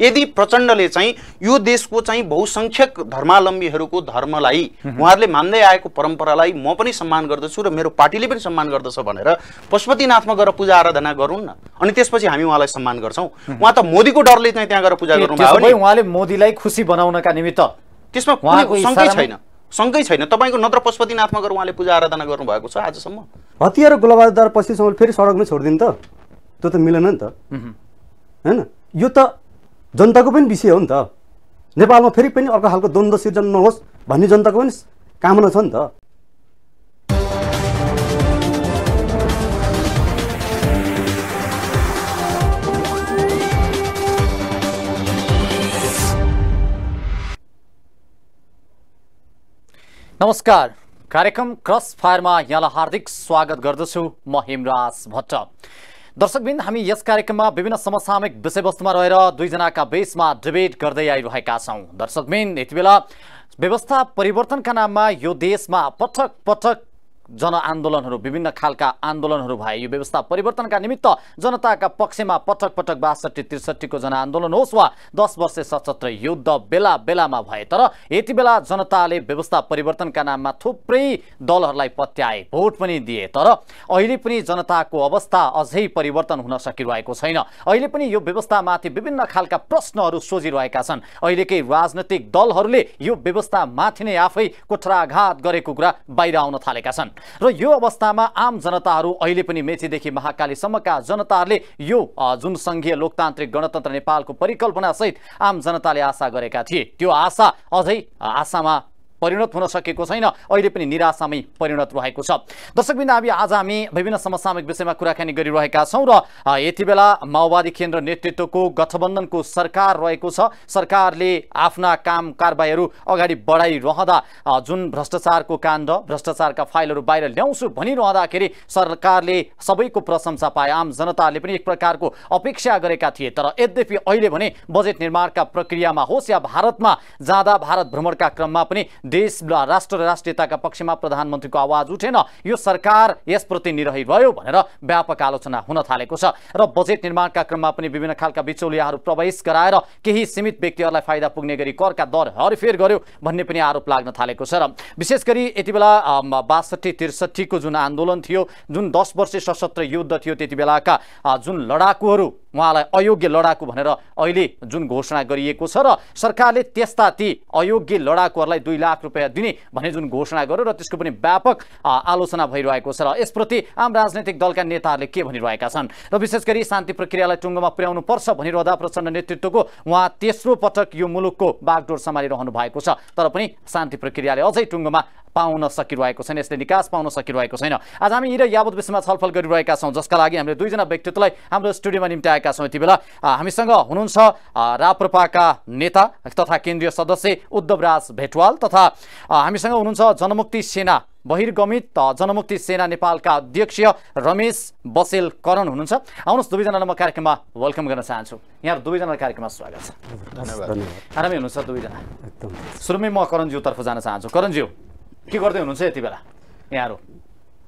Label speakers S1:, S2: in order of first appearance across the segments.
S1: यदि प्रचण्डले चाहिँ यो देशको चाहिँ बहुसङ्ख्यक धर्मावलम्बीहरूको धर्मलाई उहाँहरूले मान्दै आएको परम्परालाई म पनि सम्मान गर्दछु र मेरो पार्टीले पनि सम्मान गर्दछ भनेर पशुपतिनाथमा गएर पूजा आराधना गरौँ न। अनि त्यसपछि हामी उहाँलाई सम्मान गर्छौँ। उहाँ त मोदीको डरले चाहिँ त्यहाँ गएर पूजा गर्नुभयो
S2: उहाँले मोदीलाई खुसी बनाउनका निमित्त
S1: त्यसमा शङ्कै छैन। शङ्कै छैन। तपाईँको नत्र पशुपतिनाथमा गएर उहाँले पूजा आराधना गर्नुभएको छ आजसम्म।
S3: हतियार र गोलाबारदार पछिसम्म फेरि सडकमै छोडिदिनु त। त्यो त मिलेन नि त। होइन? यो त जनताको पनि विषय हो नि त। नेपालमा फेरि पनि अर्को खालको द्वन्द्व सिर्जना नहोस् भन्ने जनताको पनि कामना छ नि त।
S2: नमस्कार। कार्यक्रम क्रस फायरमा यहाँलाई हार्दिक स्वागत गर्दछु। म हेमराज भट्ट। दर्शकबिन हामी यस कार्यक्रममा विभिन्न समसामयिक विषयवस्तुमा रहेर दुईजनाका बीचमा डिबेट गर्दै आइरहेका छौँ। दर्शकबिन यति बेला व्यवस्था परिवर्तनका नाममा यो देशमा पटक पटक जनआन्दोलनहरू विभिन्न खालका आन्दोलनहरू भए यो व्यवस्था परिवर्तनका निमित्त जनताका पक्षमा पटक पटक बासठी त्रिसठीको जनआन्दोलन होस् वा दस वर्ष सशस्त्र युद्ध बेला बेलामा भए तर यति बेला जनताले व्यवस्था परिवर्तनका नाममा थुप्रै दलहरूलाई पत्याए भोट पनि दिए तर अहिले पनि जनताको अवस्था अझै परिवर्तन हुन सकिरहेको छैन। अहिले पनि यो व्यवस्थामाथि विभिन्न खालका प्रश्नहरू सोझिरहेका छन्। अहिलेकै राजनैतिक दलहरूले यो व्यवस्थामाथि नै आफै कुठराघात गरेको कुरा बाहिर आउन थालेका छन्। र यो अवस्थामा आम जनताहरू अहिले पनि मेचीदेखि महाकालीसम्मका जनताहरूले यो जुन सङ्घीय लोकतान्त्रिक गणतन्त्र नेपालको परिकल्पनासहित आम जनताले आशा गरेका थिए त्यो आशा अझै आशामा परिणत हुन सकेको छैन। अहिले पनि निराशामै परिणत रहेको छ। दर्शकबिन हामी आज हामी विभिन्न समसामयिक विषयमा कुराकानी गरिरहेका छौँ र यति बेला माओवादी केन्द्र नेतृत्वको गठबन्धनको सरकार रहेको छ। सरकारले आफ्ना काम कारबाहीहरू अगाडि बढाइरहँदा जुन भ्रष्टाचारको काण्ड भ्रष्टाचारका फाइलहरू बाहिर ल्याउँछु भनिरहँदाखेरि सरकारले सबैको प्रशंसा पाए। आम जनताले पनि एक प्रकारको अपेक्षा गरेका थिए। तर यद्यपि अहिले भने बजेट निर्माणका प्रक्रियामा होस् या भारतमा जाँदा भारत भ्रमणका क्रममा पनि देश राष्ट्र र राष्ट्रियताका पक्षमा प्रधानमन्त्रीको आवाज उठेन। यो सरकार यसप्रति निरही रह्यो भनेर व्यापक आलोचना हुन थालेको छ र बजेट निर्माणका क्रममा पनि विभिन्न खालका बिचौलियाहरू प्रवेश गराएर केही सीमित व्यक्तिहरूलाई फाइदा पुग्ने गरी करका दर हरफेर गर्यो भन्ने पनि आरोप लाग्न थालेको छ र विशेष गरी यति बेला बासठी त्रिसठीको जुन आन्दोलन थियो जुन दस वर्ष सशस्त्र युद्ध थियो त्यति बेलाका जुन लडाकुहरू उहाँलाई अयोग्य लडाकु भनेर अहिले जुन घोषणा गरिएको छ र सरकारले त्यस्ता ती अयोग्य लडाकुहरूलाई दुई लाख रुपियाँ दिने भन्ने जुन घोषणा गर्यो र त्यसको पनि व्यापक आलोचना भइरहेको छ र यसप्रति आम राजनैतिक दलका नेताहरूले के भनिरहेका छन्? र विशेष गरी शान्ति प्रक्रियालाई टुङ्गोमा पुर्याउनु पर्छ भनिरहँदा प्रचण्ड नेतृत्वको उहाँ तेस्रो पटक यो मुलुकको बागडोर सम्हालिरहनु भएको छ। तर पनि शान्ति प्रक्रियाले अझै टुङ्गोमा पाउन सकिरहेको छैन यसले निकास पाउन सकिरहेको छैन। आज हामी यी र यावत विषयमा छलफल गरिरहेका छौँ जसका लागि हामीले दुईजना व्यक्तित्वलाई हाम्रो स्टुडियोमा निम्त्याएका छौँ। यति बेला हामीसँग हुनुहुन्छ राप्रपाका नेता तथा केन्द्रीय सदस्य उद्धवराज भेटवाल तथा हामीसँग हुनुहुन्छ जनमुक्ति सेना बहिर्गमित जनमुक्ति सेना नेपालका अध्यक्ष रमेश बसेल करण हुनुहुन्छ। आउनुहोस् दुवैजनालाई म कार्यक्रममा वेलकम गर्न चाहन्छु। यहाँ दुवैजनालाई कार्यक्रममा स्वागत छ।
S3: धन्यवाद।
S2: आरामै हुनुहुन्छ दुवैजना।
S3: एकदम।
S2: सुरुमै म करणज्यूतर्फ जान चाहन्छु। करणज्यू। के गर्दै हुनुहुन्छ यति बेला? यहाँहरू।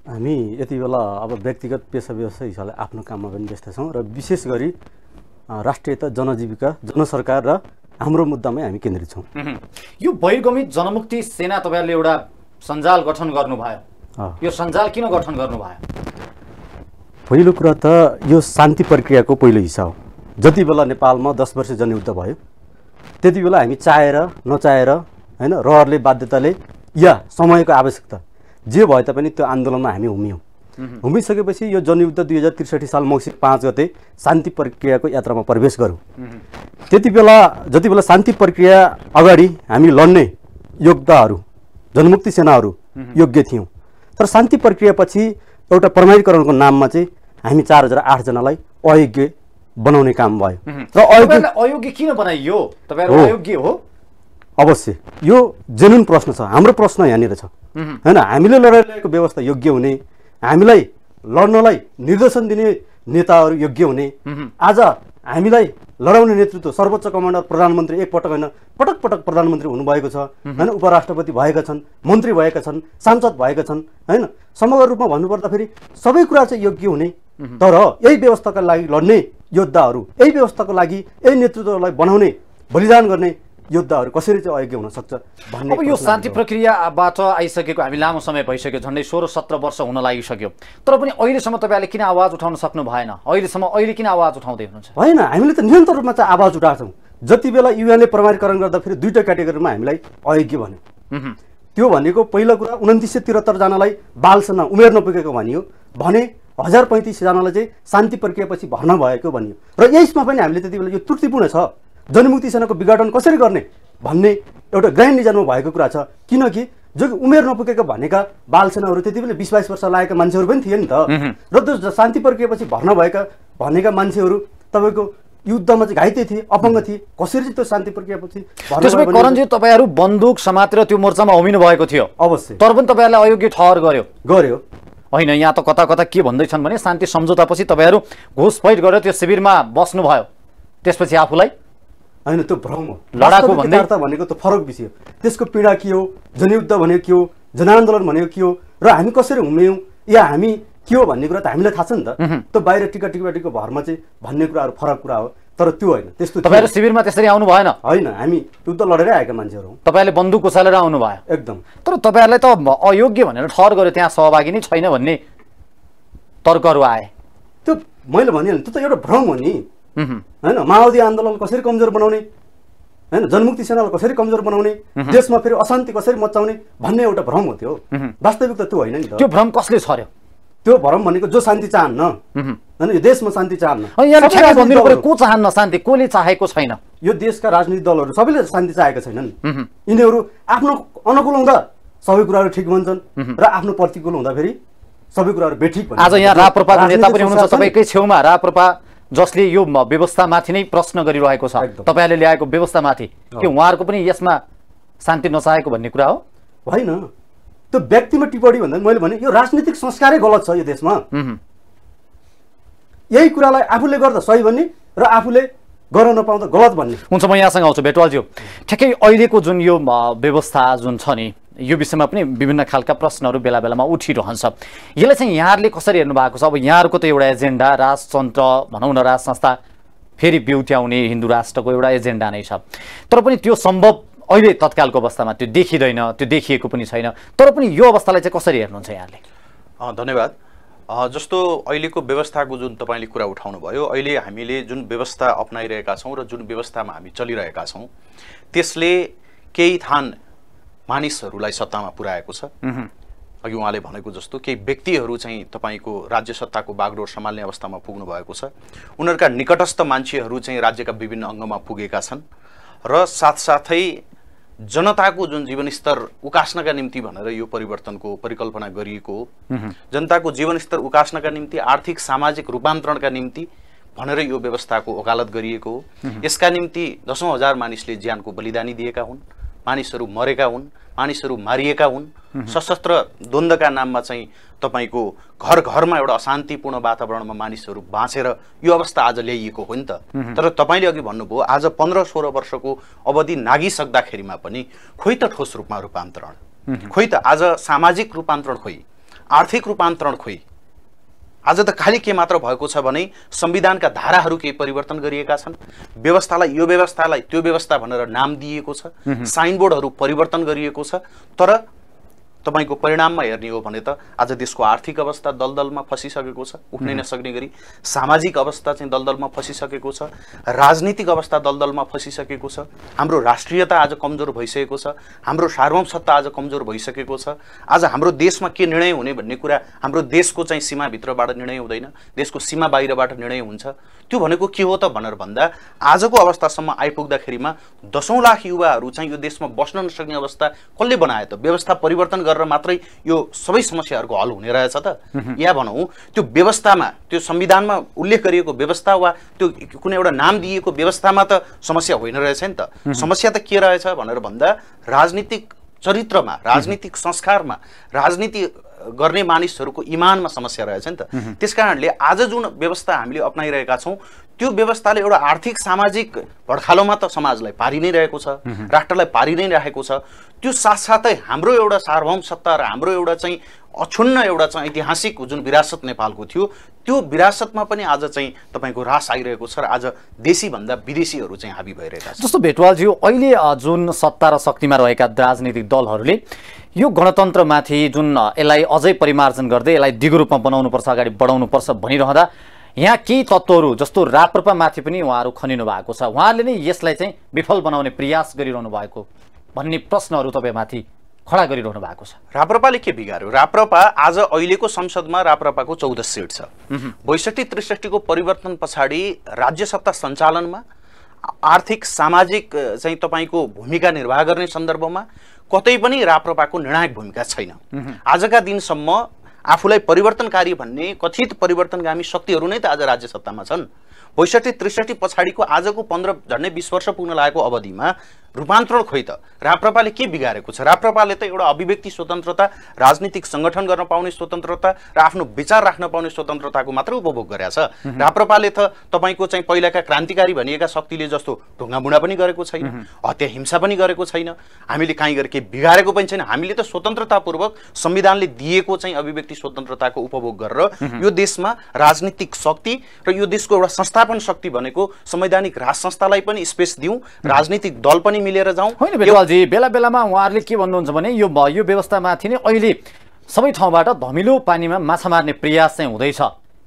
S3: हामी यति बेला अब व्यक्तिगत पेसा व्यवसाय हिसाबले आफ्नो काममा पनि व्यस्त छौँ र विशेष गरी राष्ट्रियता जनजीविका जनसरकार र हाम्रो मुद्दामै हामी केन्द्रित छौँ।
S2: यो बहिर्गमित जनमुक्ति सेना तपाईँहरूले एउटा सञ्जाल गठन गर्नुभयो। यो सञ्जाल किन गठन गर्नुभयो?
S3: पहिलो कुरा त यो शान्ति प्रक्रियाको पहिलो हिस्सा हो। जति बेला नेपालमा दस वर्ष जनयुद्ध भयो त्यति बेला हामी चाहेर नचाहेर होइन रहरले बाध्यताले या समयको आवश्यकता। जे भए तापनि त्यो आन्दोलनमा हामी हुमियौँ। हुमिसकेपछि यो जनयुद्ध दुई हजार त्रिसठी साल मङ्सिर पाँच गते शान्ति प्रक्रियाको यात्रामा प्रवेश गऱ्यौँ। त्यति बेला जति बेला शान्ति प्रक्रिया अगाडि हामी लड्ने योद्धाहरू जनमुक्ति सेनाहरू योग्य थियौँ। तर शान्ति प्रक्रियापछि एउटा प्रमाणीकरणको नाममा चाहिँ हामी चार हजार आठजनालाई अयोग्य बनाउने काम भयो। र अयोग्य
S2: अयोग्य किन बनाइयो। अयोग्य हो।
S3: अवश्य। यो जेन्युन प्रश्न छ। हाम्रो प्रश्न यहाँनिर छ। होइन हामीले लडाइरहेको व्यवस्था योग्य हुने हामीलाई लड्नलाई निर्देशन दिने नेताहरू योग्य हुने। आज हामीलाई लडाउने नेतृत्व सर्वोच्च कमान्डर प्रधानमन्त्री एकपटक होइन पटक पटक प्रधानमन्त्री हुनुभएको छ। होइन उपराष्ट्रपति भएका छन् मन्त्री भएका छन् सांसद भएका छन्। होइन समग्र रूपमा भन्नुपर्दाखेरि सबै कुरा चाहिँ योग्य हुने। तर यही व्यवस्थाका लागि लड्ने योद्धाहरू यही व्यवस्थाको लागि यही नेतृत्वलाई बनाउने बलिदान गर्ने योद्धाहरू कसरी चाहिँ अयोग्य हुन सक्छ? भन्ने
S2: अब यो शान्ति। प्रक्रियाबाट आइसकेको हामी लामो समय भइसक्यो झन्डै सोह्र सत्र वर्ष हुन लागिसक्यो। तर पनि अहिलेसम्म तपाईँहरूले किन आवाज उठाउन सक्नु भएन? अहिलेसम्म अहिले किन आवाज उठाउँदै हुनुहुन्छ?
S3: होइन हामीले त निरन्तर रूपमा चाहिँ आवाज उठाएको छौँ जति बेला युएनले प्रमाणीकरण गर्दाखेरि दुईवटा क्याटेगोरीमा हामीलाई अयोग्य भन्यो। त्यो भनेको पहिलो कुरा उन्तिस सय त्रिहत्तरजनालाई बालसम्म उमेर नपुगेको भनियो। भने हजार पैँतिसजनालाई चाहिँ शान्ति प्रक्रियापछि भर्ना भएको भनियो। र यसमा पनि हामीले त्यति बेला यो त्रुटिपूर्ण छ। जनमुक्ति सेनाको विघटन कसरी गर्ने भन्ने एउटा ग्रान्ड निजनमा भएको कुरा छ। किनकि जो कि उमेर नपुगेका भनेका बाल सेनाहरू त्यति बेला बिस बाइस वर्ष लागेका मान्छेहरू पनि थिए नि त। र त्यो शान्ति प्रक्रियापछि भर्ना भएका भनेका मान्छेहरू तपाईँको युद्धमा चाहिँ घाइते थिए अपङ्ग थिए। कसरी चाहिँ त्यो शान्ति प्रक्रियापछि भर्ना
S2: त्यसो भए
S3: भयो भने-
S2: करणजी तपाईँहरू बन्दुक समातेर त्यो मोर्चामा उभिनु भएको थियो।
S3: अवश्य।
S2: तर पनि तपाईँहरूलाई अयोग्य ठहर गर्यो।
S3: गर्यो।
S2: होइन यहाँ त कता कता के भन्दैछन् भने शान्ति सम्झौतापछि तपाईँहरू घुसपैठ गरेर त्यो शिविरमा बस्नुभयो। त्यसपछि आफूलाई
S3: होइन त्यो भ्रम हो।
S2: लडाकु भन्दै-
S3: भनेको त फरक विषय हो। त्यसको पीडा के हो? जनयुद्ध भनेको के हो? जनआन्दोलन भनेको के हो? र हामी कसरी हुम्यौँ या हामी के हो भन्ने कुरा त हामीलाई थाहा छ नि त। त्यो बाहिर टिका टिकाटीको भरमा चाहिँ भन्ने कुराहरू फरक कुरा हो। तर त्यो होइन त्यस्तो।
S2: तपाईँहरू शिविरमा त्यसरी आउनु भएन?
S3: होइन हामी युद्ध लडेरै आएका मान्छेहरू हौँ।
S2: तपाईँहरूले बन्दुक उचालेर आउनु भयो।
S3: एकदम।
S2: तर तपाईँहरूलाई त अयोग्य भनेर ठहर गर्यो त्यहाँ सहभागी नै छैन भन्ने तर्कहरू आए।
S3: त्यो मैले भनिहालेँ त्यो त एउटा भ्रम हो नि। होइन? माओवादी आन्दोलन कसरी कमजोर बनाउने? होइन? जनमुक्ति सेनालाई कसरी कमजोर बनाउने? देशमा फेरि अशान्ति कसरी मचाउने भन्ने एउटा भ्रम हो त्यो। वास्तविक त त्यो होइन नि त।
S2: त्यो भ्रम कसले छर्यो?
S3: त्यो भ्रम भनेको जो शान्ति चाहन्न। होइन? यो देशमा शान्ति चाहन्न।
S2: को चाहन्न शान्ति? कसले चाहेको छैन।
S3: यो देशका राजनीतिक दलहरू सबैले शान्ति चाहेका छैनन्। यिनीहरू आफ्नो अनुकूल हुँदा सबै कुराहरू ठिक भन्छन् र आफ्नो प्रतिकूल हुँदा फेरि सबै कुराहरू बेठिक।
S2: आज यहाँ राप्रपाको नेता पनि हुनुहुन्छ। तपाईँकै छेउमा राप्रपा जसले यो व्यवस्थामाथि नै प्रश्न गरिरहेको छ। तपाईँहरूले ल्याएको व्यवस्थामाथि। के
S3: हो।
S2: उहाँहरूको पनि यसमा शान्ति नचाहेको भन्ने कुरा हो?
S3: होइन। त्यो व्यक्तिमा टिप्पणी भन्दा मैले भने यो राजनीतिक संस्कारै गलत छ यो देशमा। यही कुरालाई आफूले गर्दा सही भन्ने र आफूले गर्न नपाउँदा गलत भन्ने।
S2: हुन्छ म यहाँसँग आउँछु भेटवालज्यू। ठ्याक्कै अहिलेको जुन यो व्यवस्था जुन छ नि यो विषयमा पनि विभिन्न खालका प्रश्नहरू बेला बेलामा उठिरहन्छ। यसलाई चाहिँ यहाँहरूले कसरी हेर्नु भएको छ? अब यहाँहरूको त एउटा एजेन्डा राजतन्त्र भनौँ न राज संस्था फेरि बिउत्याउने हिन्दू राष्ट्रको एउटा एजेन्डा नै छ। तर पनि त्यो सम्भव अहिले तत्कालको अवस्थामा त्यो देखिँदैन त्यो देखिएको पनि छैन। तर पनि यो अवस्थालाई चाहिँ कसरी हेर्नुहुन्छ यहाँले
S1: धन्यवाद। जस्तो अहिलेको व्यवस्थाको जुन तपाईँले कुरा उठाउनु भयो अहिले हामीले जुन व्यवस्था अप्नाइरहेका छौँ र जुन व्यवस्थामा हामी चलिरहेका छौँ त्यसले केही थान मानिसहरूलाई सत्तामा पुर्याएको छ। अघि उहाँले भनेको जस्तो केही व्यक्तिहरू चाहिँ तपाईँको राज्य सत्ताको बागडोर सम्हाल्ने अवस्थामा पुग्नु भएको छ। उनीहरूका निकटस्थ मान्छेहरू चाहिँ राज्यका विभिन्न अङ्गमा पुगेका छन् र साथसाथै जनताको जुन जीवनस्तर उकास्नका निम्ति भनेर यो परिवर्तनको परिकल्पना गरिएको हो। जनताको जीवनस्तर उकास्नका निम्ति आर्थिक सामाजिक रूपान्तरणका निम्ति भनेर यो व्यवस्थाको वकालत गरिएको हो। यसका निम्ति दसौँ हजार मानिसले ज्यानको बलिदानी दिएका हुन्। मानिसहरू मरेका हुन् मानिसहरू मारिएका हुन्। सशस्त्र द्वन्द्वका नाममा चाहिँ तपाईँको घर घरमा एउटा अशान्तिपूर्ण वातावरणमा मानिसहरू बाँचेर यो अवस्था आज ल्याइएको हो नि त। तर तपाईँले अघि भन्नुभयो आज पन्ध्र सोह्र वर्षको अवधि नागिसक्दाखेरिमा पनि खोइ त ठोस रूपमा रूपान्तरण। खोइ त आज सामाजिक रूपान्तरण खोइ आर्थिक रूपान्तरण खोइ आज त खालि के मात्र भएको छ भने संविधानका धाराहरू केही परिवर्तन गरिएका छन्। व्यवस्थालाई यो व्यवस्थालाई त्यो व्यवस्था भनेर नाम दिइएको छ। साइनबोर्डहरू परिवर्तन गरिएको छ। तर तपाईँको परिणाममा हेर्ने हो भने त आज देशको आर्थिक अवस्था दलदलमा फसिसकेको छ उठ्नै नसक्ने गरी। सामाजिक अवस्था चाहिँ दलदलमा फसिसकेको छ राजनीतिक अवस्था दलदलमा फसिसकेको छ हाम्रो राष्ट्रियता आज कमजोर भइसकेको छ हाम्रो सार्वभौम सत्ता आज कमजोर भइसकेको छ। आज हाम्रो देशमा के निर्णय हुने भन्ने कुरा हाम्रो देशको चाहिँ सीमाभित्रबाट निर्णय हुँदैन देशको सीमा बाहिरबाट निर्णय हुन्छ। त्यो भनेको के हो त भनेर भन्दा आजको अवस्थासम्म आइपुग्दाखेरिमा दसौँ लाख युवाहरू चाहिँ यो देशमा बस्न नसक्ने अवस्था कसले बनायो त? व्यवस्था परिवर्तन गरेर मात्रै यो सबै समस्याहरूको हल हुने रहेछ त। या भनौँ त्यो व्यवस्थामा त्यो संविधानमा उल्लेख गरिएको व्यवस्था वा त्यो कुनै एउटा नाम दिएको व्यवस्थामा त समस्या होइन रहेछ नि त। समस्या त के रहेछ भनेर भन्दा राजनीतिक चरित्रमा राजनीतिक संस्कारमा राजनीति गर्ने मानिसहरूको इमानमा समस्या रहेछ नि त। त्यस कारणले आज जुन व्यवस्था हामीले अप्नाइरहेका छौँ त्यो व्यवस्थाले एउटा आर्थिक सामाजिक भड्खालोमा त समाजलाई पारि नै रहेको छ राष्ट्रलाई पारि नै राखेको छ। त्यो साथसाथै हाम्रो एउटा सार्वभौम सत्ता र हाम्रो एउटा चाहिँ अक्षुण्ण एउटा चाहिँ ऐतिहासिक जुन विरासत नेपालको थियो त्यो विरासतमा पनि आज चाहिँ तपाईँको ह्रास आइरहेको छ र आज देशीभन्दा विदेशीहरू चाहिँ हाबी भइरहेका छन्।
S2: जस्तो भेटवालज्यू अहिले जुन सत्ता र शक्तिमा रहेका राजनीतिक दलहरूले यो गणतन्त्रमाथि जुन यसलाई अझै परिमार्जन गर्दै यसलाई दिगो रूपमा बनाउनुपर्छ अगाडि बढाउनुपर्छ भनिरहँदा यहाँ केही तत्त्वहरू जस्तो राप्रपामाथि पनि उहाँहरू खनिनु भएको छ। उहाँहरूले नै यसलाई चाहिँ विफल बनाउने प्रयास गरिरहनु भएको भन्ने प्रश्नहरू तपाईँमाथि खडा गरिरहनु भएको छ।
S1: राप्रपाले के बिगार्यो? राप्रपा आज अहिलेको संसदमा राप्रपाको चौध सिट छ। बैसठी त्रिसठीको परिवर्तन पछाडि राज्य सत्ता सञ्चालनमा आर्थिक सामाजिक चाहिँ तपाईँको भूमिका निर्वाह गर्ने सन्दर्भमा कतै पनि राप्रपाको निर्णायक भूमिका छैन। आजका दिनसम्म आफूलाई परिवर्तनकारी भन्ने कथित परिवर्तनगामी शक्तिहरू नै त आज राज्य सत्तामा छन्। बैसठी त्रिसठी पछाडिको आजको पन्ध्र झन्डै बिस वर्ष पुग्न लागेको अवधिमा रूपान्तरण खोइ त। राप्रपाले के बिगारेको छ? राप्रपाले त एउटा अभिव्यक्ति स्वतन्त्रता राजनीतिक सङ्गठन गर्न पाउने स्वतन्त्रता र आफ्नो विचार राख्न पाउने स्वतन्त्रताको मात्र उपभोग गरेका छ। राप्रपाले त तपाईँको चाहिँ पहिलाका क्रान्तिकारी भनिएका शक्तिले जस्तो ढुङ्गाबुँडा पनि गरेको छैन हत्या हिंसा पनि गरेको छैन। हामीले काहीँ गएर केही बिगारेको पनि छैन। हामीले त स्वतन्त्रतापूर्वक संविधानले दिएको चाहिँ अभिव्यक्ति स्वतन्त्रताको उपभोग गरेर यो देशमा राजनीतिक शक्ति र यो देशको एउटा संस्थापन शक्ति भनेको संवैधानिक राज संस्थालाई पनि स्पेस दिउँ। राजनीतिक दल पनि मिलेर जाउँ
S2: होइन बेलवालजी बेला बेलामा उहाँहरूले के भन्नुहुन्छ भने यो यो व्यवस्थामाथि नै अहिले सबै ठाउँबाट धमिलो पानीमा माछा मार्ने प्रयास चाहिँ हुँदैछ।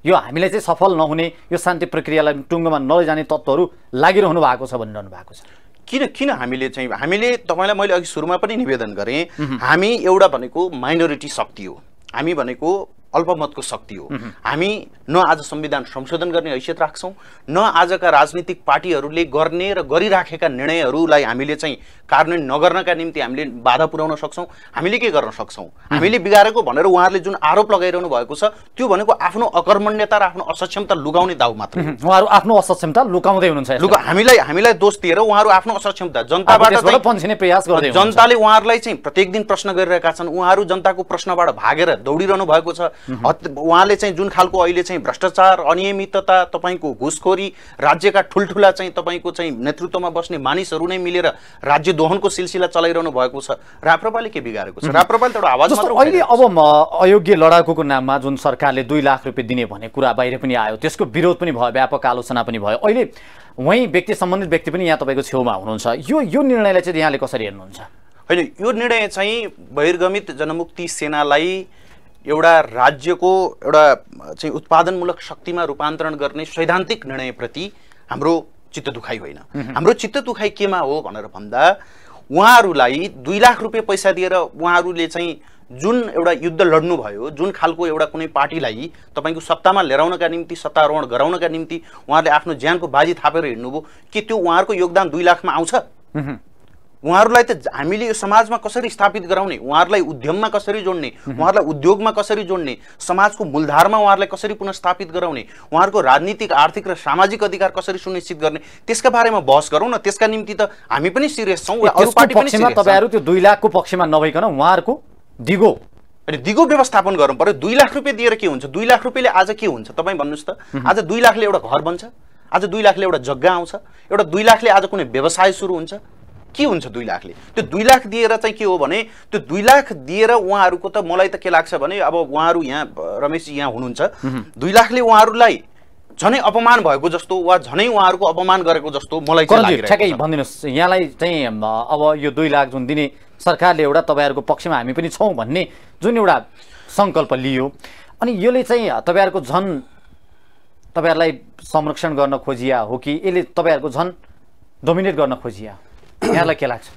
S2: यो हामीले चाहिँ सफल नहुने यो शान्ति प्रक्रियालाई टुङ्गोमा नलैजाने तत्त्वहरू लागिरहनु भएको छ भनिरहनु भएको छ।
S1: किन किन हामीले चाहिँ हामीले तपाईँलाई मैले अघि सुरुमा पनि निवेदन गरेँ हामी एउटा भनेको माइनोरिटी शक्ति हो। हामी भनेको अल्पमतको शक्ति हो। हामी न आज संविधान संशोधन गर्ने हैसियत राख्छौँ न आजका राजनीतिक पार्टीहरूले गर्ने र गरिराखेका निर्णयहरूलाई हामीले चाहिँ कार्यान्वयन नगर्नका निम्ति हामीले बाधा पुर्याउन सक्छौँ। हामीले के गर्न सक्छौँ? हामीले बिगारेको भनेर उहाँहरूले जुन आरोप लगाइरहनु भएको छ त्यो भनेको आफ्नो अकर्मण्यता र आफ्नो असक्षमता लुगाउने दाउ मात्र।
S2: उहाँहरू आफ्नो असक्षमता लुकाउँदै हुनुहुन्छ
S1: हामीलाई हामीलाई दोष दिएर उहाँहरू आफ्नो असक्षमता जनताबाट
S2: पन्छिने प्रयास गर्दै।
S1: जनताले उहाँहरूलाई चाहिँ प्रत्येक दिन प्रश्न गरिरहेका छन्। उहाँहरू जनताको प्रश्नबाट भागेर दौडिरहनु भएको छ। उहाँले चाहिँ जुन खालको अहिले चाहिँ भ्रष्टाचार अनियमितता तपाईँको घुसखोरी राज्यका ठुल्ठुला चाहिँ तपाईँको चाहिँ नेतृत्वमा बस्ने मानिसहरू नै मिलेर राज्य दोहनको सिलसिला चलाइरहनु भएको छ। राप्रपाले के बिगारेको छ? राप्रपाले त एउटा आवाज
S2: अहिले। अब म अयोग्य लडाकुको नाममा जुन सरकारले दुई लाख रुपियाँ दिने भन्ने कुरा बाहिर पनि आयो त्यसको विरोध पनि भयो व्यापक आलोचना पनि भयो। अहिले वहीँ व्यक्ति सम्बन्धित व्यक्ति पनि यहाँ तपाईँको छेउमा हुनुहुन्छ। यो यो निर्णयलाई चाहिँ यहाँले कसरी हेर्नुहुन्छ?
S1: होइन यो निर्णय चाहिँ बहिर्गमित जनमुक्ति सेनालाई एउटा राज्यको एउटा चाहिँ उत्पादनमूलक शक्तिमा रूपान्तरण गर्ने सैद्धान्तिक निर्णयप्रति हाम्रो चित्त दुखाइ होइन हाम्रो चित्त दुखाइ केमा हो भनेर भन्दा उहाँहरूलाई दुई लाख रुपियाँ पैसा दिएर उहाँहरूले चाहिँ जुन एउटा युद्ध लड्नुभयो जुन खालको एउटा कुनै पार्टीलाई तपाईँको सत्तामा लिएर निम्ति सत्तारोहण गराउनका निम्ति उहाँहरूले आफ्नो ज्यानको बाजी थापेर हिँड्नुभयो के त्यो उहाँहरूको योगदान दुई लाखमा आउँछ? उहाँहरूलाई त हामीले यो समाजमा कसरी स्थापित गराउने उहाँहरूलाई उद्यममा कसरी जोड्ने उहाँहरूलाई उद्योगमा कसरी जोड्ने समाजको मूलधारमा उहाँहरूलाई कसरी पुनस्थापित गराउने उहाँहरूको राजनीतिक आर्थिक र सामाजिक अधिकार कसरी सुनिश्चित गर्ने त्यसका बारेमा बहस गरौँ न त्यसका निम्ति त हामी पनि सिरियस छौँ।
S2: तपाईँहरू त्यो दुई लाखको पक्षमा नभइकन उहाँहरूको दिगो।
S1: अनि दिगो व्यवस्थापन गर्नु पर्यो दुई लाख रुपियाँ दिएर के हुन्छ? दुई लाख रुपियाँले आज के हुन्छ? तपाईँ भन्नुहोस् त। आज दुई लाखले एउटा घर बन्छ आज दुई लाखले एउटा जग्गा आउँछ एउटा दुई लाखले आज कुनै व्यवसाय सुरु हुन्छ के हुन्छ दुई लाखले? त्यो दुई लाख दिएर चाहिँ के हो भने त्यो दुई लाख दिएर उहाँहरूको त मलाई त के लाग्छ भने अब उहाँहरू यहाँ रमेशजी यहाँ हुनुहुन्छ। दुई लाखले उहाँहरूलाई झनै अपमान भएको जस्तो वा झनै उहाँहरूको अपमान गरेको जस्तो मलाई
S2: ठ्याक्कै। भनिदिनुहोस्। यहाँलाई चाहिँ अब यो दुई लाख जुन दिने सरकारले एउटा तपाईँहरूको पक्षमा हामी पनि छौँ भन्ने जुन एउटा सङ्कल्प लियो अनि यसले चाहिँ तपाईँहरूको झन् तपाईँहरूलाई संरक्षण गर्न खोजिया हो कि? यसले तपाईँहरूको झन् डोमिनेट गर्न खोजिया? यहाँलाई के लाग्छ?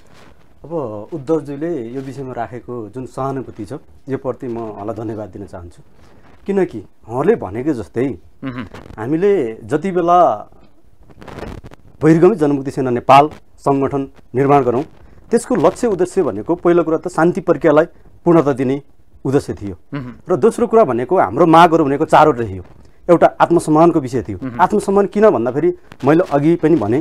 S3: अब उद्धवजीले यो विषयमा राखेको जुन सहानुभूति छ यो प्रति म उहाँलाई धन्यवाद दिन चाहन्छु। किनकि उहाँले भनेको जस्तै हामीले जति बेला बहिर्गमित जनमुक्ति सेना नेपाल सङ्गठन निर्माण गरौँ त्यसको लक्ष्य उद्देश्य भनेको पहिलो कुरा त शान्ति प्रक्रियालाई पूर्णता दिने उद्देश्य थियो। र दोस्रो कुरा भनेको हाम्रो मागहरू भनेको चारवटा थियो। एउटा आत्मसम्मानको विषय थियो। आत्मसम्मान किन भन्दाखेरि मैले अघि पनि भने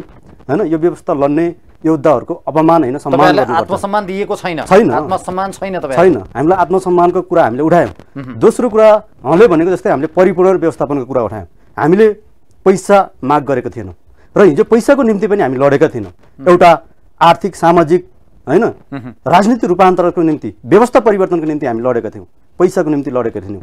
S3: होइन यो व्यवस्था लड्ने योद्धाहरूको अपमान होइन सम्मान
S2: आत्मसम्मान दिएको छैन।
S3: छैन।
S2: आत्मसम्मान छैन
S3: छैन। हामीलाई आत्मसम्मानको कुरा हामीले उठायौँ। दोस्रो कुरा उहाँले भनेको जस्तै हामीले परिपूर्ण व्यवस्थापनको कुरा उठायौँ। हामीले पैसा माग गरेको थिएनौँ। र हिजो पैसाको निम्ति पनि हामी लडेका थिएनौँ। एउटा आर्थिक सामाजिक होइन राजनीतिक रूपान्तरणको निम्ति व्यवस्था परिवर्तनको निम्ति हामी लडेका थियौँ। पैसाको निम्ति लडेका थियौँ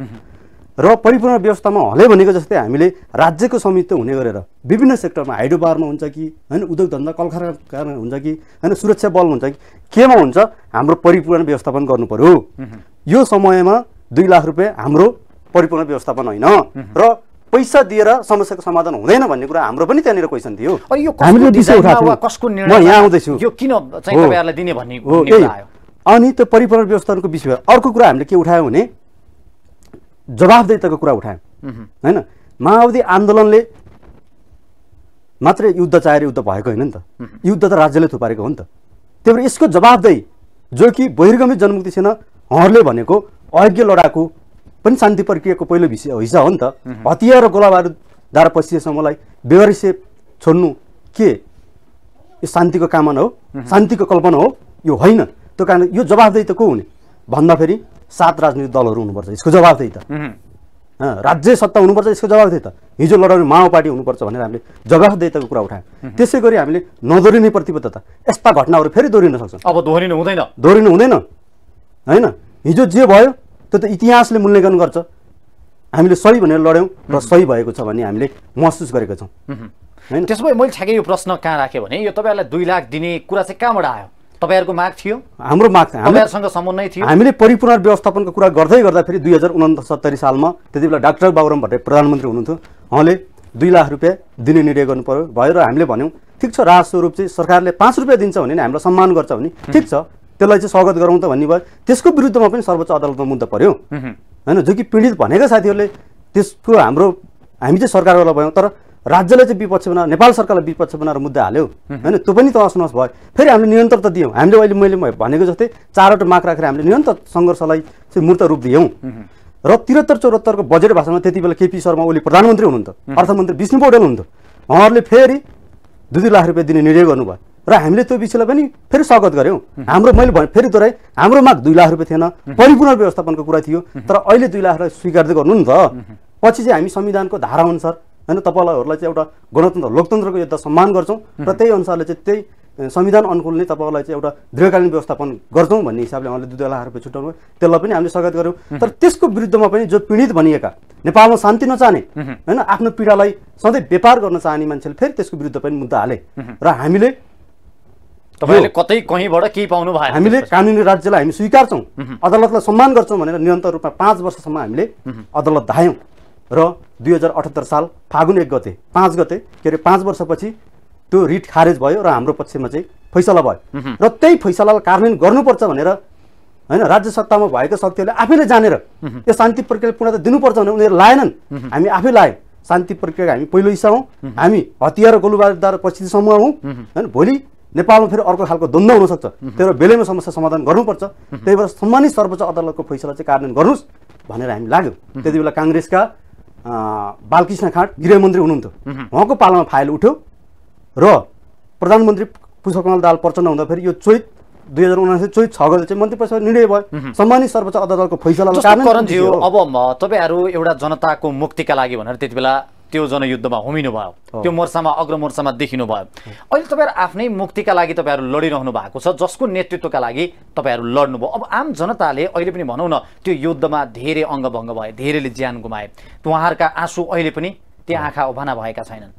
S3: र परिपूर्ण व्यवस्थामा हले भनेको जस्तै हामीले राज्यको स्वामित्व हुने गरेर विभिन्न सेक्टरमा हाइड्रो पावरमा हुन्छ कि होइन उद्योग धन्दा कलकारखाना हुन्छ कि होइन सुरक्षा बल हुन्छ कि केमा हुन्छ हाम्रो परिपूर्ण व्यवस्थापन गर्नु पर्यो। यो समयमा दुई लाख रुपियाँ हाम्रो परिपूर्ण व्यवस्थापन होइन। र पैसा दिएर समस्याको समाधान हुँदैन भन्ने कुरा हाम्रो पनि त्यहाँनिर क्वेसन थियो।
S2: अनि
S3: त्यो परिपूर्ण व्यवस्थापनको विषय अर्को कुरा हामीले के उठायौँ भने जवाफदेहिताको कुरा उठायौँ होइन? माओवादी आन्दोलनले मात्रै युद्ध चाहेर युद्ध भएको होइन नि त। युद्ध त राज्यले थुपारेको हो नि त। त्यही भएर यसको जवाफदेही जो कि बहिर्गमित जनमुक्ति सेनाहरूले भनेको अयोग्य लडाकु पनि शान्ति प्रक्रियाको पहिलो विषय हिस्सा हो नि त। हतियार र गोला बारुदार पसिएसम्मलाई बेवरिसे छोड्नु के? यो शान्तिको कामना हो। शान्तिको कल्पना हो। यो होइन। त्यो कारण यो जवाफदेही त को हुने? भन्दाखेरि सात राजनीतिक दलहरू हुनुपर्छ यसको जवाफदेही त।
S2: मह्म।
S3: अँ, राज्य सत्ता हुनुपर्छ यसको जवाफदेही त। हिजो लडाउने माओ पार्टी हुनुपर्छ भनेर हामीले जवाफदेहिताको कुरा उठायौँ। त्यसै गरी हामीले नदोरिने प्रतिबद्धता यस्ता घटनाहरू फेरि दोहोरिन सक्छन्
S2: अब दोहोरिनु हुँदैन।
S3: दोहोरिनु हुँदैन। होइन? हिजो जे भयो त्यो त इतिहासले मूल्याङ्कन गर्छ। हामीले सही भनेर लड्यौँ र सही भएको छ भन्ने हामीले महसुस गरेका छौँ। होइन?
S2: त्यसो भए मैले ठ्याक्कै यो प्रश्न कहाँ राखेँ भने यो तपाईँहरूलाई दुई लाख दिने कुरा चाहिँ कहाँबाट आयो? तपाईँहरूको माग थियो?
S3: हाम्रो माग
S2: तपाईँहरूसँग समन्वय थियो?
S3: हामीले परिपूर्ण व्यवस्थापनको कुरा गर्दै गर्दाखेरि दुई हजार उनसत्तरी सालमा त्यति बेला डाक्टर बाबुराम भट्टराई प्रधानमन्त्री हुनुहुन्थ्यो। उहाँले दुई लाख रुपियाँ दिने निर्णय गर्नु पर्यो भयो र हामीले भन्यौँ ठिक छ राहत स्वरूप चाहिँ सरकारले पाँच रुपियाँ दिन्छ भने हामीलाई सम्मान गर्छ भने ठिक छ त्यसलाई चाहिँ स्वागत गरौँ त भन्ने भयो। त्यसको विरुद्धमा पनि सर्वोच्च अदालतमा मुद्दा पर्यो। होइन जो कि पीडित भनेका साथीहरूले त्यसको हाम्रो हामी चाहिँ सरकारवाला भयौँ तर राज्यले चाहिँ विपक्ष बनाएर नेपाल सरकारलाई विपक्ष बनाएर मुद्दा हाल्यो। होइन? त्यो पनि तहस नहस भयो। फेरि हामीले निरन्तरता दियौँ। हामीले अहिले मैले भनेको जस्तै चारवटा माग राखेर हामीले निरन्तर सङ्घर्षलाई चाहिँ मूर्त रूप दियौँ। र त्रिहत्तर चौहत्तरको बजेट भाषामा त्यति बेला केपी शर्मा ओली प्रधानमन्त्री हुनुहुन्थ्यो। अर्थमन्त्री विष्णु पौडेल हुनुहुन्थ्यो। उहाँहरूले फेरि दुई दुई लाख रुपियाँ दिने निर्णय गर्नुभयो। र हामीले त्यो विषयलाई पनि फेरि स्वागत गऱ्यौँ। हाम्रो मैले भने फेरि दोहोऱ्याएँ हाम्रो माग दुई लाख रुपियाँ थिएन। परिपूर्ण व्यवस्थापनको कुरा थियो। तर अहिले दुई लाखलाई स्वीकार गर्नु नि त पछि चाहिँ हामी संविधानको धाराअनुसार होइन तपाईँहरूलाई चाहिँ एउटा गणतन्त्र लोकतन्त्रको एउटा सम्मान गर्छौँ र त्यही अनुसारले चाहिँ त्यही संविधान अनुकूल नै तपाईँहरूलाई चाहिँ एउटा दीर्घकालीन व्यवस्थापन गर्छौँ भन्ने हिसाबले उहाँले दुई लाख रुपियाँ छुट्याउनु भयो। त्यसलाई पनि हामीले स्वागत गऱ्यौँ तर त्यसको विरुद्धमा पनि जो पीडित भनिएका नेपालमा शान्ति नचाहने होइन आफ्नो पीडालाई सधैँ व्यापार गर्न चाहने मान्छेले फेरि त्यसको विरुद्ध पनि मुद्दा हाले। र हामीले
S2: तपाईँहरूले कतै कहीँबाट केही पाउनु भएन
S3: हामीले कानुनी राज्यलाई हामी स्वीकार्छौँ अदालतलाई सम्मान गर्छौँ भनेर निरन्तर रूपमा पाँच वर्षसम्म हामीले अदालत धायौँ। र दुई हजार अठहत्तर साल फागुन एक गते पाँच गते के अरे पाँच वर्षपछि त्यो रिट खारेज भयो र हाम्रो पक्षमा चाहिँ फैसला भयो। र त्यही फैसलालाई कार्यान्वयन गर्नुपर्छ भनेर होइन राज्य सत्तामा भएको शक्तिहरूले आफैले जानेर यो शान्ति प्रक्रिया पूर्णता दिनुपर्छ भने उनीहरू लाएनन्। हामी आफै लायौँ। शान्ति प्रक्रिया हामी पहिलो हिस्सा हौँ हामी हतियार र गोलुबारदार परिस्थिति समूह हौँ होइन भोलि नेपालमा फेरि अर्को खालको द्वन्द्व हुनसक्छ। त्यही भएर बेलैमा समस्या समाधान गर्नुपर्छ। त्यही भएर सम्मानित सर्वोच्च अदालतको फैसला चाहिँ कार्यान्वयन गर्नुहोस् भनेर हामी लाग्यो। त्यति बेला काङ्ग्रेसका बालकृष्ण खाँड गृहमन्त्री हुनुहुन्थ्यो। उहाँको पालामा फाइल उठ्यो र प्रधानमन्त्री पुष्पकमल दाल प्रचण्ड हुँदाखेरि यो चोइट दुई हजार उनासी चोइट छ गते चाहिँ मन्त्री परिषद निर्णय भयो। सम्मानित सर्वोच्च अदालतको गर्नु
S2: अब तपाईँहरू एउटा जनताको मुक्तिका लागि भनेर त्यति बेला त्यो जनयुद्धमा होमिनु भयो त्यो मोर्चामा अग्र मोर्चामा देखिनु भयो अहिले तपाईँहरू आफ्नै मुक्तिका लागि तपाईँहरू लडिरहनु भएको छ जसको नेतृत्वका लागि तपाईँहरू लड्नुभयो। अब आम जनताले अहिले पनि भनौँ न त्यो युद्धमा धेरै अङ्गभङ्ग भए धेरैले ज्यान गुमाए। उहाँहरूका आँसु अहिले पनि त्यो आँखा उभाना भएका छैनन्।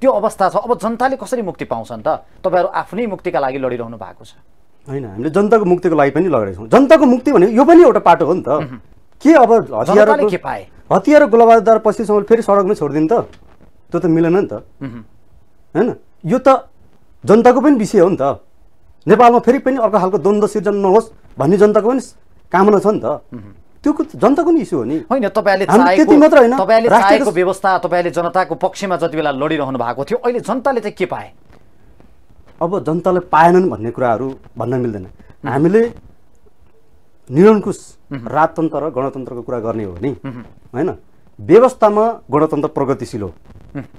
S2: त्यो अवस्था छ। अब जनताले कसरी मुक्ति पाउँछन् त? तपाईँहरू आफ्नै मुक्तिका लागि लडिरहनु भएको छ।
S3: होइन हामीले जनताको मुक्तिको लागि पनि लगाएका छौँ। जनताको मुक्ति भनेको यो पनि एउटा पाटो हो नि त। के अब हतियार हतियार र पछिसम्म फेरि सडकमै छोडिदिनु त? त्यो त मिलेन नि त। होइन? यो त जनताको पनि विषय हो नि त। नेपालमा फेरि पनि अर्को खालको द्वन्द्व सिर्जना नहोस् भन्ने जनताको पनि कामना छ नि त। त्यो जनताको नि इस्यु हो नि?
S2: होइन
S3: त्यति मात्र होइन,
S2: चाहेको व्यवस्था तपाईँहरूले जनताको पक्षमा जति बेला लडिरहनु भएको थियो अहिले जनताले चाहिँ के पाए?
S3: अब जनताले पाएनन् भन्ने कुराहरू भन्न मिल्दैन। हामीले निरङ्कुश राजतन्त्र र गणतन्त्रको कुरा गर्ने हो भने होइन? व्यवस्थामा गणतन्त्र प्रगतिशील हो।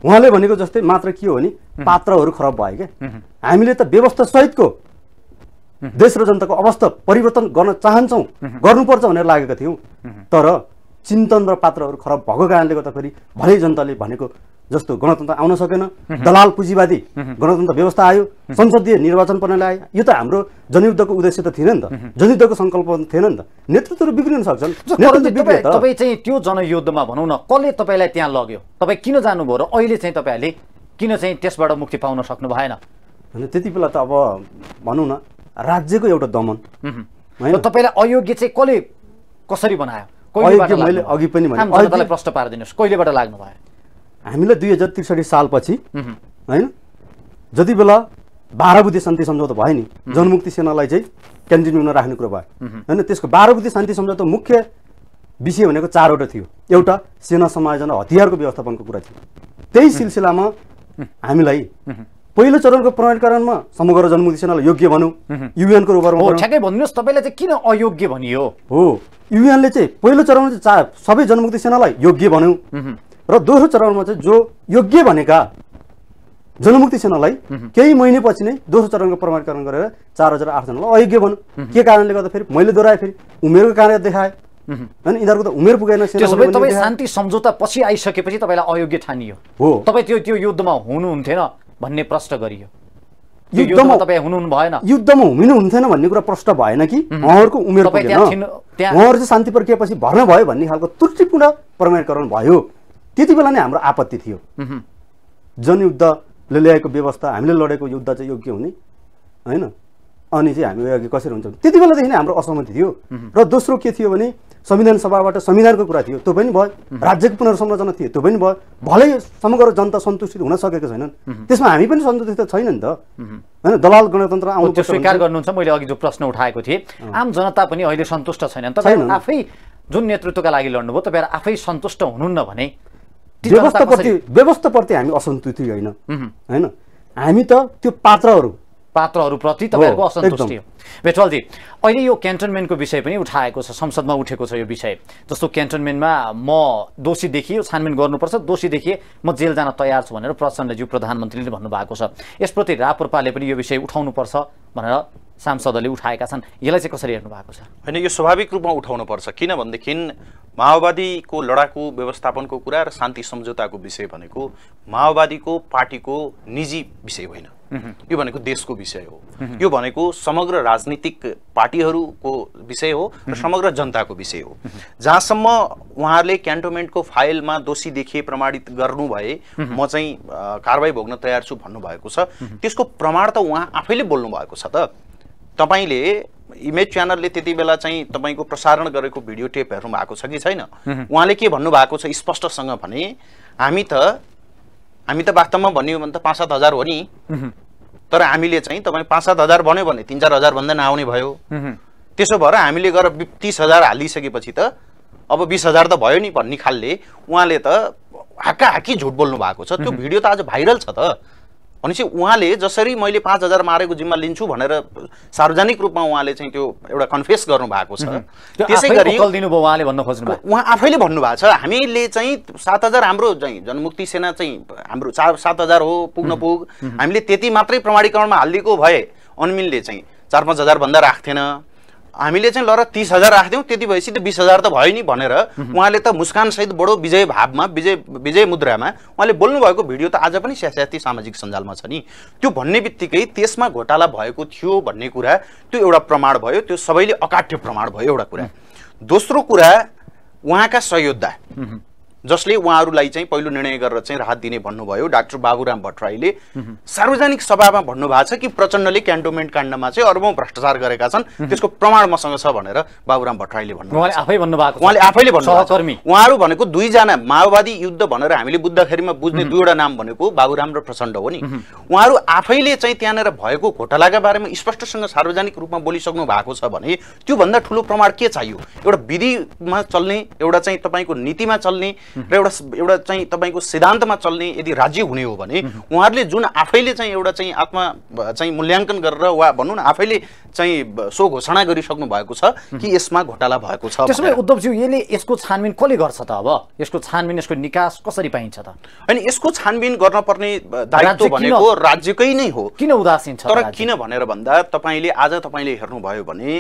S3: उहाँले भनेको जस्तै मात्र के हो भने पात्रहरू खराब भयो क्या हामीले त व्यवस्था सहितको देश र जनताको अवस्था परिवर्तन गर्न चाहन्छौँ गर्नुपर्छ भनेर लागेका थियौँ। तर चिन्तन र पात्रहरू खराब भएको कारणले गर्दाखेरि भलै जनताले भनेको जस्तो गणतन्त्र आउन सकेन। दलाल पुँजीवादी गणतन्त्र व्यवस्था आयो। संसदीय निर्वाचन प्रणाली आयो। यो त हाम्रो जनयुद्धको उद्देश्य त थिएन नि त। जनयुद्धको सङ्कल्प थिएन नि त। नेतृत्वहरू बिग्रिन सक्छन्।
S2: तपाईँ चाहिँ त्यो जनयुद्धमा भनौँ न कसले तपाईँलाई त्यहाँ लग्यो? तपाईँ किन जानुभयो र अहिले चाहिँ तपाईँहरूले किन चाहिँ त्यसबाट मुक्ति पाउन सक्नु भएन?
S3: त्यति बेला त अब भनौँ न राज्यको एउटा दमन। होइन?
S2: तपाईँलाई अयोग्य चाहिँ कसले कसरी बनायो?
S3: मैले अघि पनि भने
S2: प्रश्न पारिदिनुहोस्। कहिलेबाट लाग्नु भयो
S3: हामीलाई दुई हजार त्रिसठी सालपछि। होइन जति बेला बाह्र बुद्धि शान्ति सम्झौता भयो नि जनमुक्ति सेनालाई चाहिँ क्यान्टिनमा राख्ने कुरो भयो। होइन त्यसको बाह्र बुद्धि शान्ति सम्झौता मुख्य विषय भनेको चारवटा थियो। एउटा सेना समायोजन हतियारको व्यवस्थापनको कुरा थियो। त्यही सिलसिलामा हामीलाई पहिलो चरणको प्रमाणीकरणमा समग्र जनमुक्ति सेनालाई योग्य भनौँ। युएनको रूपमा।
S2: ठ्याक्कै भनिदिनुहोस् तपाईँलाई चाहिँ किन अयोग्य भनियो?
S3: हो। युएनले चाहिँ पहिलो चरणमा चाहिँ सबै जनमुक्ति सेनालाई योग्य भन्यौँ र दोस्रो चरणमा चाहिँ जो योग्य भनेका जनमुक्ति सेनालाई केही महिनापछि नै दोस्रो चरणको प्रमाणीकरण गरेर चार हजार आठजनालाई अयोग्य भनौँ के कारणले गर्दा फेरि मैले दोहोऱ्याएँ फेरि? उमेरको कारण देखाएँ। होइन यिनीहरूको त उमेर पुगेन
S2: तपाईँ। शान्ति सम्झौता पछि आइसकेपछि तपाईँलाई अयोग्य ठानियो।
S3: हो।
S2: तपाईँ त्यो त्यो युद्धमा हुनुहुन्थेन भन्ने प्रश्न गरियो।
S3: युद्धमा-
S2: तपाईँ हुनुहुन्न भएन।
S3: युद्धमा हुनु हुन्थेन भन्ने कुरा प्रश्न भएन कि? उहाँहरूको उमेर उहाँहरू चाहिँ शान्ति प्रक्रियापछि भर्ना भयो भन्ने खालको त्रुटिपूर्ण प्रमाणीकरण भयो। त्यति बेला नै हाम्रो आपत्ति थियो। जनयुद्धले ल्याएको व्यवस्था हामीले लडेको युद्ध चाहिँ योग्य हुने होइन? अनि चाहिँ हामी अघि कसरी हुन्छ? त्यति बेलादेखि नै हाम्रो असहमति थियो। र दोस्रो के थियो भने संविधान सभाबाट संविधानको कुरा थियो त्यो पनि भयो। राज्यको पुनर्संरचना थियो त्यो पनि भयो। भलै समग्र जनता सन्तुष्टित हुन सकेको छैनन्। त्यसमा हामी पनि सन्तुष्टित त छैन नि त। होइन दलाल गणतन्त्र आउनु
S2: त्यो स्वीकार गर्नुहुन्छ मैले अघि जो प्रश्न उठाएको थिएँ। आम जनता पनि अहिले सन्तुष्ट छैनन्।
S3: छैनन्।
S2: आफै जुन नेतृत्वका लागि लड्नुभयो तपाईँहरू आफै सन्तुष्ट हुनुहुन्न भने
S3: व्यवस्थाप्रति व्यवस्थाप्रति हामी असन्तुष्टि होइन। होइन? हामी त त्यो पात्रहरू।
S2: पात्रहरूप्रति तपाईँहरूको
S3: हो,
S2: असन्तुष्टि हो। भेटवालजी अहिले यो क्यान्टनमेन्टको विषय पनि उठाएको छ संसदमा उठेको छ यो विषय। जस्तो क्यान्टनमेन्टमा म दोषी देखियो छानबिन गर्नुपर्छ दोषी देखिए म जेल जान तयार छु भनेर प्रचण्डज्यू प्रधानमन्त्रीले भन्नुभएको छ। यसप्रति राप्रपाले पनि यो विषय उठाउनुपर्छ भनेर सांसदहरूले उठाएका छन्। यसलाई चाहिँ कसरी हेर्नु भएको छ?
S1: होइन यो स्वाभाविक रूपमा उठाउनुपर्छ। किनभनेदेखि माओवादीको लडाकु व्यवस्थापनको कुरा र शान्ति सम्झौताको विषय भनेको माओवादीको पार्टीको निजी विषय होइन। यो भनेको देशको विषय हो। यो भनेको समग्र राजनीतिक पार्टीहरूको विषय हो र समग्र जनताको विषय हो। जहाँसम्म उहाँहरूले क्यान्टोमेन्टको फाइलमा दोषी देखिए प्रमाणित गर्नु भए म चाहिँ कारवाही भोग्न तयार छु भन्नुभएको छ। त्यसको प्रमाण त उहाँ आफैले बोल्नु भएको छ त। तपाईँले इमेज च्यानलले त्यति बेला चाहिँ तपाईँको प्रसारण गरेको भिडियो टेप हेर्नु भएको छ कि छैन? उहाँले के भन्नुभएको छ स्पष्टसँग भने हामी त हामी त वास्तवमा भन्यो भने त पाँच सात हजार हो नि। तर हामीले चाहिँ तपाईँ पाँच सात हजार भन्यो भने तिन चार हजार भन्दा नआउने भयो। त्यसो भएर हामीले गएर तिस हजार हालिसकेपछि त अब बिस हजार त भयो नि भन्ने खालले उहाँले त हाक्का हाक्की झुट बोल्नु भएको छ। त्यो भिडियो त आज भाइरल छ त। भनेपछि उहाँले जसरी मैले पाँच हजार मारेको जिम्मा लिन्छु भनेर सार्वजनिक रूपमा उहाँले चाहिँ त्यो एउटा कन्फेस गर्नु भएको छ।
S2: त्यो
S1: त्यसै गरी
S2: उहाँले भन्न खोज्नु
S1: उहाँ आफैले भन्नुभएको छ। हामीले चाहिँ सात हजार हाम्रो चाहिँ जनमुक्ति सेना चाहिँ हाम्रो चार सात हजार हो पुग्न पुग। हामीले त्यति मात्रै प्रमाणीकरणमा हालिदिएको भए अनमिलले चाहिँ चार पाँच हजार भन्दा राख्थेन। हामीले चाहिँ ल र तिस हजार राख्थ्यौँ त्यति भएपछि त बिस हजार त भयो नि भनेर उहाँले त मुस्कानसहित बडो विजय भावमा विजय विजय मुद्रामा उहाँले बोल्नुभएको भिडियो त आज पनि स्यास्याती सामाजिक सञ्जालमा छ नि। त्यो भन्ने बित्तिकै त्यसमा घोटाला भएको थियो भन्ने कुरा त्यो एउटा प्रमाण भयो त्यो सबैले अकाट्य प्रमाण भयो एउटा कुरा। दोस्रो कुरा उहाँका सहयोद्धा जसले उहाँहरूलाई चाहिँ पहिलो निर्णय गरेर चाहिँ राहत दिने भन्नुभयो डाक्टर बाबुराम भट्टराईले। सार्वजनिक सभामा भन्नुभएको छ कि प्रचण्डले क्यान्टोमेन्ट काण्डमा चाहिँ अरबौँ भ्रष्टाचार गरेका छन्। त्यसको प्रमाण मसँग छ भनेर बाबुराम भट्टराईले भन्नुभयो
S2: उहाँले आफै भन्नुभएको।
S1: उहाँले आफैले भन्नु उहाँहरू भनेको दुईजना माओवादी युद्ध भनेर हामीले बुझ्दाखेरिमा बुझ्ने दुईवटा नाम भनेको बाबुराम र प्रचण्ड हो नि। उहाँहरू आफैले चाहिँ त्यहाँनिर भएको घोटालाका बारेमा स्पष्टसँग सार्वजनिक रूपमा बोलिसक्नु भएको छ भने त्योभन्दा ठुलो प्रमाण के चाहियो? एउटा विधिमा चल्ने एउटा चाहिँ तपाईँको नीतिमा चल्ने र एउटा एउटा चाहिँ तपाईँको सिद्धान्तमा चल्ने यदि राज्य हुने हो भने उहाँहरूले जुन आफैले चाहिँ एउटा चाहिँ आत्मा चाहिँ मूल्याङ्कन गरेर वा भनौँ न आफैले चाहिँ सो घोषणा गरिसक्नु भएको छ कि यसमा घोटाला भएको छ
S2: त्यसो भए। उद्धवज्यू यसले यसको छानबिन कसले गर्छ त अब यसको छानबिन यसको निकास कसरी पाइन्छ त
S1: होइन यसको छानबिन गर्न पर्ने दायित्व भनेको राज्यकै नै हो
S2: किन उदासीन छ
S1: तर? किन भनेर भन्दा तपाईँले आज तपाईँले हेर्नुभयो भने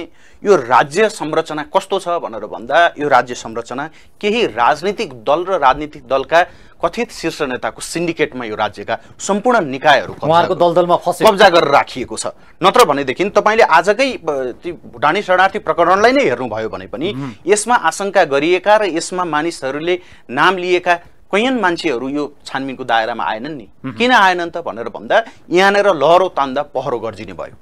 S1: यो राज्य संरचना कस्तो छ भनेर भन्दा यो राज्य संरचना केही राजनीतिक दल र राजनीतिक दलका कथित शीर्ष नेताको सिन्डिकेटमा यो राज्यका सम्पूर्ण निकायहरू
S2: दलदलमा
S1: कब्जा गरेर राखिएको छ। नत्र भनेदेखि तपाईँले आजकै भुटानी शरणार्थी प्रकरणलाई नै हेर्नुभयो भने पनि यसमा आशंका गरिएका र यसमा मानिसहरूले नाम लिएका कैयन मान्छेहरू यो छानबिनको दायरामा आएनन् नि। किन आएनन् त भनेर भन्दा यहाँनिर लहरो तान्दा पहरो गर्जिने भयो।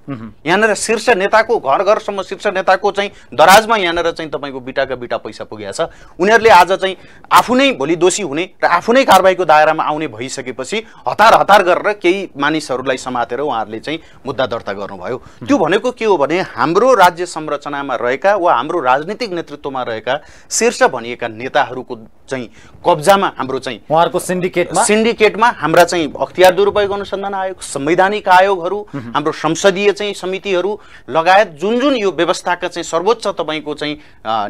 S1: यहाँनिर शीर्ष नेताको घर घरसम्म शीर्ष नेताको चाहिँ दराजमा यहाँनिर चाहिँ तपाईँको बिटाका बिटा पैसा पुगेको छ। उनीहरूले आज चाहिँ आफू नै भोलि दोषी हुने र आफू नै कारवाहीको दायरामा आउने भइसकेपछि हतार हतार गरेर केही मानिसहरूलाई समातेर उहाँहरूले चाहिँ मुद्दा दर्ता गर्नुभयो। त्यो भनेको के हो भने हाम्रो राज्य संरचनामा रहेका वा हाम्रो राजनीतिक नेतृत्वमा रहेका शीर्ष भनिएका नेताहरूको चाहिँ कब्जामा हाम्रो चाहिँ
S2: उहाँहरूको सिन्डिकेटमा?
S1: सिन्डिकेटमा हाम्रा चाहिँ अख्तियार दुरुपयोग अनुसन्धान आयोग संवैधानिक आयोगहरू हाम्रो संसदीय चाहिँ समितिहरू लगायत जुन जुन यो व्यवस्थाका चाहिँ सर्वोच्च तपाईँको चाहिँ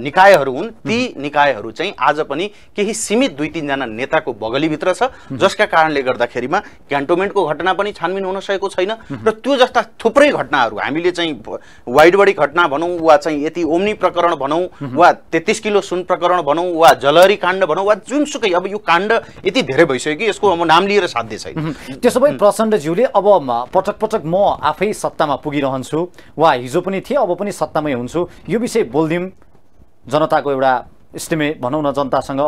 S1: निकायहरू हुन् ती निकायहरू चाहिँ आज पनि केही सीमित दुई तिनजना नेताको बगलीभित्र छ जसका कारणले गर्दाखेरिमा क्यान्टोमेन्टको घटना पनि छानबिन हुन सकेको छैन र त्यो जस्ता थुप्रै घटनाहरू हामीले चाहिँ वाइड बडी घटना भनौँ वा चाहिँ यति ओम्नी प्रकरण भनौँ वा तेत्तिस किलो सुन प्रकरण भनौँ वा जलहरी काण्ड भनौँ वा जुनसुकै अब यो काण्ड यति धेरै भइसक्यो कि यसको अब नाम लिएर साध्य छैन
S2: त्यसो भए प्रचण्डज्यूले अब पटक पटक म आफै सत्तामा पुगिरहन्छु। वा हिजो पनि थिएँ अब पनि सत्तामै हुन्छु। यो विषय बोलिदिउँ। जनताको एउटा इस्टिमेट भनौँ न जनतासँग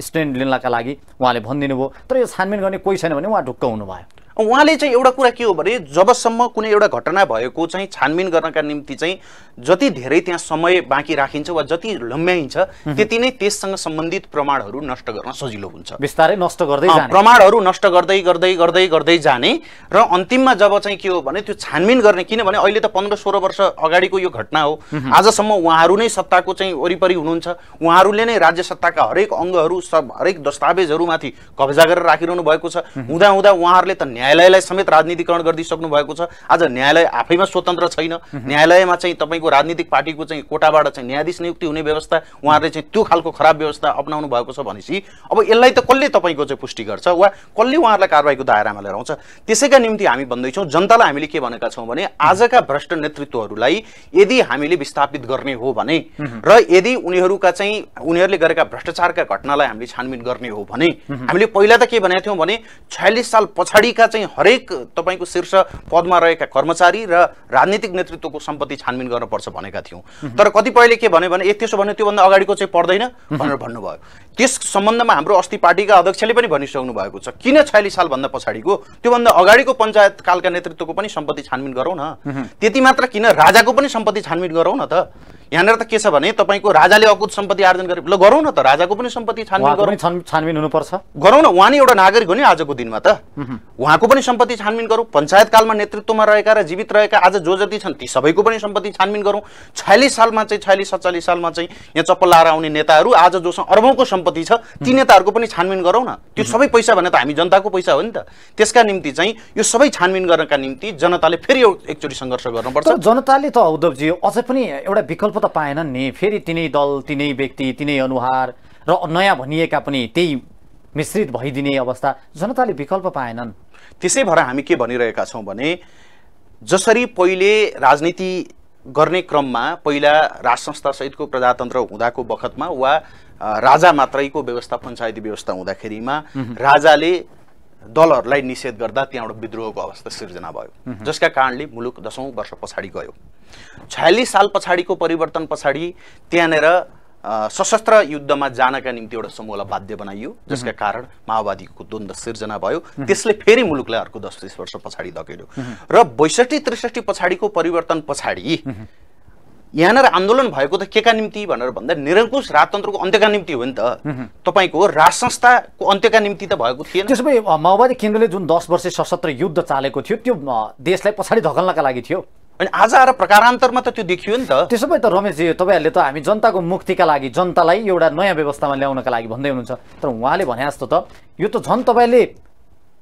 S2: स्ट्यान्ड लिनका लागि उहाँले भनिदिनु भयो तर यो छानबिन गर्ने कोही छैन भने उहाँ ढुक्क हुनुभयो।
S1: उहाँले चाहिँ एउटा कुरा के हो भने जबसम्म कुनै एउटा घटना भएको चाहिँ छानबिन गर्नका निम्ति चाहिँ जति धेरै त्यहाँ समय बाँकी राखिन्छ वा जति लम्ब्याइन्छ त्यति नै त्यससँग सम्बन्धित प्रमाणहरू नष्ट गर्न सजिलो हुन्छ।
S2: बिस्तारै नष्ट गर्दै
S1: प्रमाणहरू नष्ट गर्दै गर्दै गर्दै गर्दै जाने र अन्तिममा जब चाहिँ के हो भने त्यो छानबिन गर्ने किनभने अहिले त पन्ध्र सोह्र वर्ष अगाडिको यो घटना हो। आजसम्म उहाँहरू नै सत्ताको चाहिँ वरिपरि हुनुहुन्छ। उहाँहरूले नै राज्य सत्ताका हरेक अङ्गहरू सब हरेक दस्तावेजहरूमाथि कब्जा गरेर राखिरहनु भएको छ। हुँदा हुँदा उहाँहरूले त न्यायालयलाई समेत राजनीतिकरण गरिदिइसक्नु भएको छ। आज न्यायालय आफैमा स्वतन्त्र छैन। न्यायालयमा चाहिँ तपाईँको राजनीतिक पार्टीको चाहिँ कोटाबाट चाहिँ न्यायाधीश नियुक्ति हुने व्यवस्था उहाँहरूले चाहिँ त्यो खालको खराब व्यवस्था अप्नाउनु भएको छ भनेपछि अब यसलाई त कसले तपाईँको चाहिँ पुष्टि गर्छ वा कसले उहाँहरूलाई कारवाहीको दायरामा लिएर आउँछ? त्यसैका निम्ति हामी भन्दैछौँ जनतालाई हामीले के भनेका छौँ भने आजका भ्रष्ट नेतृत्वहरूलाई यदि हामीले विस्थापित गर्ने हो भने र यदि उनीहरूका चाहिँ उनीहरूले गरेका भ्रष्टाचारका घटनालाई हामीले छानबिन गर्ने हो भने हामीले पहिला त के भनेका थियौँ भने छयालिस साल पछाडिका चाहिँ हरेक तपाईँको शीर्ष पदमा रहेका कर्मचारी र राजनीतिक नेतृत्वको सम्पत्ति छानबिन गर्नुपर्छ भनेका थियौँ। तर कतिपयले के भन्यो भने ए त्यसो भने त्योभन्दा अगाडिको चाहिँ पर्दैन भनेर भन्नुभयो। त्यस सम्बन्धमा हाम्रो अस्ति पार्टीका अध्यक्षले पनि भनिसक्नु भएको छ किन छयालिस सालभन्दा पछाडिको त्योभन्दा अगाडिको पञ्चायत कालका नेतृत्वको पनि सम्पत्ति छानबिन गरौँ न। त्यति मात्र किन राजाको पनि सम्पत्ति छानबिन गरौँ न त? यहाँनिर त के छ भने तपाईँको राजाले अकुत सम्पत्ति आर्जन गरे ल गरौँ न त राजाको पनि सम्पत्ति छानबिन गरौँ।
S2: छानबिन हुनुपर्छ।
S1: गरौँ न उहाँ नि एउटा नागरिक हो नि आजको दिनमा त। उहाँको पनि सम्पत्ति छानबिन गरौँ पञ्चायत कालमा नेतृत्वमा रहेका र जीवित रहेका आज जो जति छन् ती सबैको पनि सम्पत्ति छानबिन गरौँ। छयालिस सालमा चाहिँ छयालिस सत्तालिस सालमा चाहिँ यहाँ चप्पल लाएर आउने नेताहरू आज जोसँग अर्बौँको सम्पत्ति छ ती नेताहरूको पनि छानबिन गरौँ न। त्यो सबै पैसा भने त हामी जनताको पैसा हो नि त। त्यसका निम्ति चाहिँ यो सबै छानबिन गर्नका निम्ति जनताले फेरि एकचोटि सङ्घर्ष गर्नुपर्छ।
S2: जनताले त उद्धवजी अझै पनि एउटा विकल्प त पाएनन् नि। फेरि तिनै दल तिनै व्यक्ति तिनै अनुहार र नयाँ भनिएका पनि त्यही मिश्रित भइदिने अवस्था जनताले विकल्प पाएनन्।
S1: त्यसै भएर हामी के भनिरहेका छौँ भने जसरी पहिले राजनीति गर्ने क्रममा पहिला राज संस्थासहितको प्रजातन्त्र हुँदाको बखतमा वा राजा मात्रैको व्यवस्था पञ्चायती व्यवस्था हुँदाखेरिमा राजाले दलहरूलाई निषेध गर्दा त्यहाँबाट विद्रोहको अवस्था सिर्जना भयो। जसका कारणले मुलुक दसौँ वर्ष पछाडि गयो। छयालिस साल पछाडिको परिवर्तन पछाडि त्यहाँनिर सशस्त्र युद्धमा जानका निम्ति एउटा समूहलाई बाध्य बनाइयो जसका कारण माओवादीको द्वन्द्व सिर्जना भयो। त्यसले फेरि मुलुकलाई अर्को दस बिस वर्ष पछाडि धकेल्यो। र बैसठी त्रिसठी पछाडिको परिवर्तन पछाडि यहाँनिर आन्दोलन भएको त केका निम्ति भनेर भन्दा निरङ्कुश राजतन्त्रको अन्त्यका निम्ति हो नि त। तपाईँको राज संस्थाको अन्त्यका निम्ति त भएको थिएन।
S2: त्यसो भए माओवादी केन्द्रले जुन दस वर्ष सशस्त्र युद्ध चालेको थियो त्यो देशलाई पछाडि धकल्नका लागि थियो।
S1: अनि आज आएर प्रकारान्तरमा त त्यो देखियो नि त।
S2: त्यसो भए त रमेशजी तपाईँहरूले त हामी जनताको मुक्तिका लागि जनतालाई एउटा नयाँ व्यवस्थामा ल्याउनका लागि भन्दै हुनुहुन्छ। तर उहाँले भने जस्तो त यो त झन् तपाईँहरूले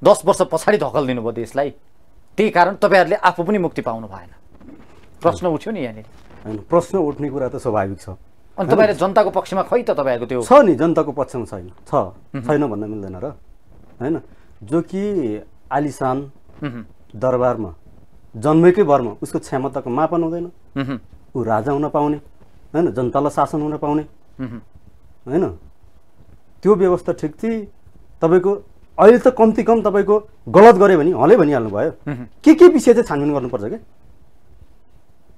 S2: दस वर्ष पछाडि धकलिदिनु भयो देशलाई। त्यही कारण तपाईँहरूले आफू पनि मुक्ति पाउनु भएन। प्रश्न उठ्यो नि यहाँनिर।
S3: होइन प्रश्न उठ्ने कुरा त स्वाभाविक छ।
S2: अनि तपाईँहरूले जनताको पक्षमा खै त तपाईँहरूको त्यो
S3: छ नि जनताको पक्षमा छैन। छ। छैन भन्न मिल्दैन र। होइन? जो कि आलिसान दरबारमा जन्मेकै भरमा उसको क्षमताको मापन हुँदैन। ऊ राजा हुन पाउने। होइन? जनतालाई शासन हुन पाउने। होइन? त्यो व्यवस्था ठिक थिए तपाईँको अहिले त कम्ती कम तपाईँको गलत गऱ्यो भने हलै भनिहाल्नु भयो के के विषय चाहिँ छानबिन गर्नुपर्छ क्या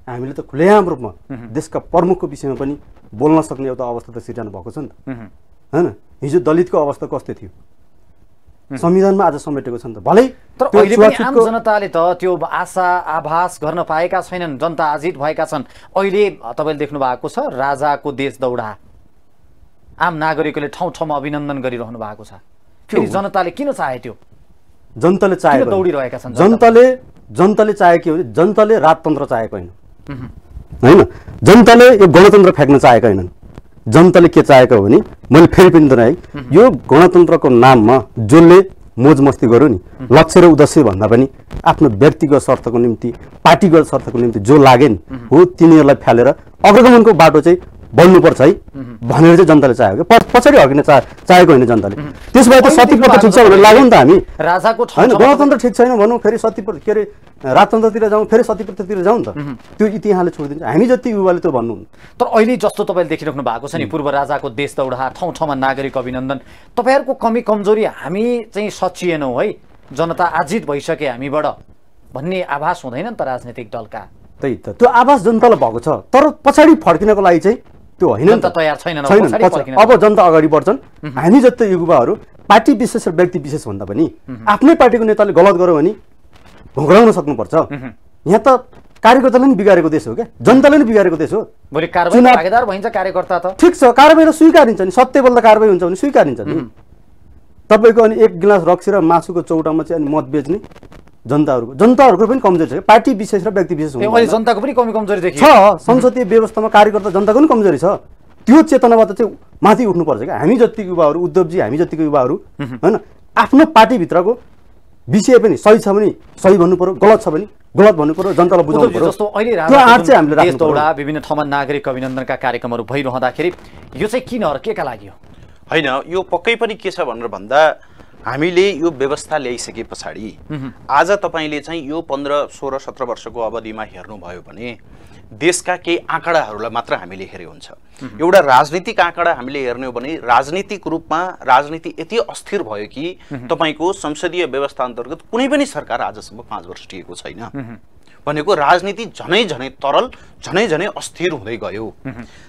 S3: हामीले त खुलेआम रूपमा देशका प्रमुखको विषयमा पनि बोल्न सक्ने एउटा अवस्था त सिर्जना भएको छ नि त। होइन? हिजो दलितको अवस्था कस्तो थियो? संविधानमा आज समेटेको छ नि त। भलै
S2: तर अहिले पनि आम जनताले त त्यो आशा आभास गर्न पाएका छैनन् जनता आजित भएका छन्। अहिले तपाईँले देख्नु भएको छ राजाको देश दौडा। आम नागरिकले ठाउँ ठाउँमा अभिनन्दन गरिरहनु भएको छ। फेरि जनताले किन चाहे त्यो?
S3: जनताले
S2: किन दौडिरहेका छन् जनता?
S3: जनताले जनताले चाहेको के हो भने जनताले राजतन्त्र चाहेको होइन होइन? जनताले यो गणतन्त्र फ्याँक्न चाहेका होइनन्। जनताले के चाहेको हो भने मैले फेरि पनि दोहोऱ्याएँ यो गणतन्त्रको नाममा जसले मोज मस्ती गर्यो नि लक्ष्य र उद्देश्य भन्दा पनि आफ्नो व्यक्तिगत स्वार्थको निम्ति पार्टीगत स्वार्थको निम्ति जो लागे नि हो तिनीहरूलाई फ्यालेर अग्रगमनको बाटो चाहिँ बढ्नुपर्छ है भनेर चाहिँ जनताले चाहेको प- पछाडि हर्किन चा चाहेको होइन जनताले। त्यसो भए त
S2: अहिले
S3: सती
S2: देख्नु
S3: ठिक छ भनेर लाग्यो नि त हामी।
S2: राजाको
S3: होइन गणतन्त्र ठिक छैन भनौँ फेरि सती के अरे राजतन्त्रतिर जाउँ फेरि सती प्रथातिर जाउँ नि त। त्यो इतिहासले छोडिदिन्छ। हामी जति युवाले त्यो भन्नुहुन्न
S2: तर अहिले जस्तो तपाईँले देखिराख्नु भएको छ नि पूर्व राजाको देश दौडा ठाउँ ठाउँमा नागरिक अभिनन्दन। तपाईँहरूको कमी कमजोरी हामी चाहिँ सचिएनौँ है। जनता आजित भइसके हामीबाट भन्ने आभास हुँदैन नि त राजनैतिक दलका।
S3: त्यही त। त्यो आवाज जनतालाई भएको छ। तर पछाडि फर्किनको लागि चाहिँ त्यो होइन नि
S2: जनता
S3: त।
S2: तयार छैनन्, अब
S3: जनता अगाडि बढ्छन्। हामी जस्तो युवाहरू पार्टी विशेष र व्यक्ति विशेष भन्दा पनि आफ्नै पार्टीको नेताले गलत गर्यो भने घोघराउन सक्नुपर्छ। यहाँ त कार्यकर्ताले नि बिगारेको देश हो क्या? जनताले नि बिगारेको देश हो।
S2: भोलि भागेदार भइन्छ कार्यकर्ता त।
S3: ठिक छ कारवाही स्वीकारिन्छ नि। सत्य बोल्दा कारवाही हुन्छ भने स्वीकारिन्छ नि। तपाईँको अनि एक गिलास रक्सी र मासुको चौटामा चाहिँ अनि मत बेच्ने। जनताहरूको जनताहरूको पनि कमजोरी छ। पार्टी विशेष र व्यक्ति विशेष
S2: जनताको पनि कमी कमजोरी
S3: छ। संसदीय व्यवस्थामा कार्यकर्ता जनताको पनि कमजोरी छ। त्यो चेतनाबाट चाहिँ माथि उठ्नुपर्छ क्या। हामी जतिको युवाहरू उद्धवजी हामी जतिको युवाहरू होइन? आफ्नो पार्टीभित्रको विषय पनि सही छ भने सही भन्नु पर्यो गलत छ भने गलत भन्नु पर्यो जनतालाई बुझाउनु पर्यो।
S2: जस्तो अहिले। दौडा विभिन्न ठाउँमा नागरिक अभिनन्दनका कार्यक्रमहरू भइरहँदाखेरि यो चाहिँ किन र के का लागि हो?
S1: होइन यो पक्कै पनि के छ भनेर भन्दा हामीले यो व्यवस्था ल्याइसके पछाडि आज तपाईँले चाहिँ यो पन्ध्र सोह्र सत्र वर्षको अवधिमा हेर्नुभयो भने देशका केही आँकडाहरूलाई मात्र हामीले हेरे हुन्छ। एउटा राजनीतिक आँकडा हामीले हेर्ने हो भने राजनीतिक रूपमा राजनीति यति अस्थिर भयो कि तपाईँको संसदीय व्यवस्था अन्तर्गत कुनै पनि सरकार आजसम्म पाँच वर्ष टिकेको छैन। भनेको राजनीति झनै झनै तरल झनै झनै अस्थिर हुँदै गयो।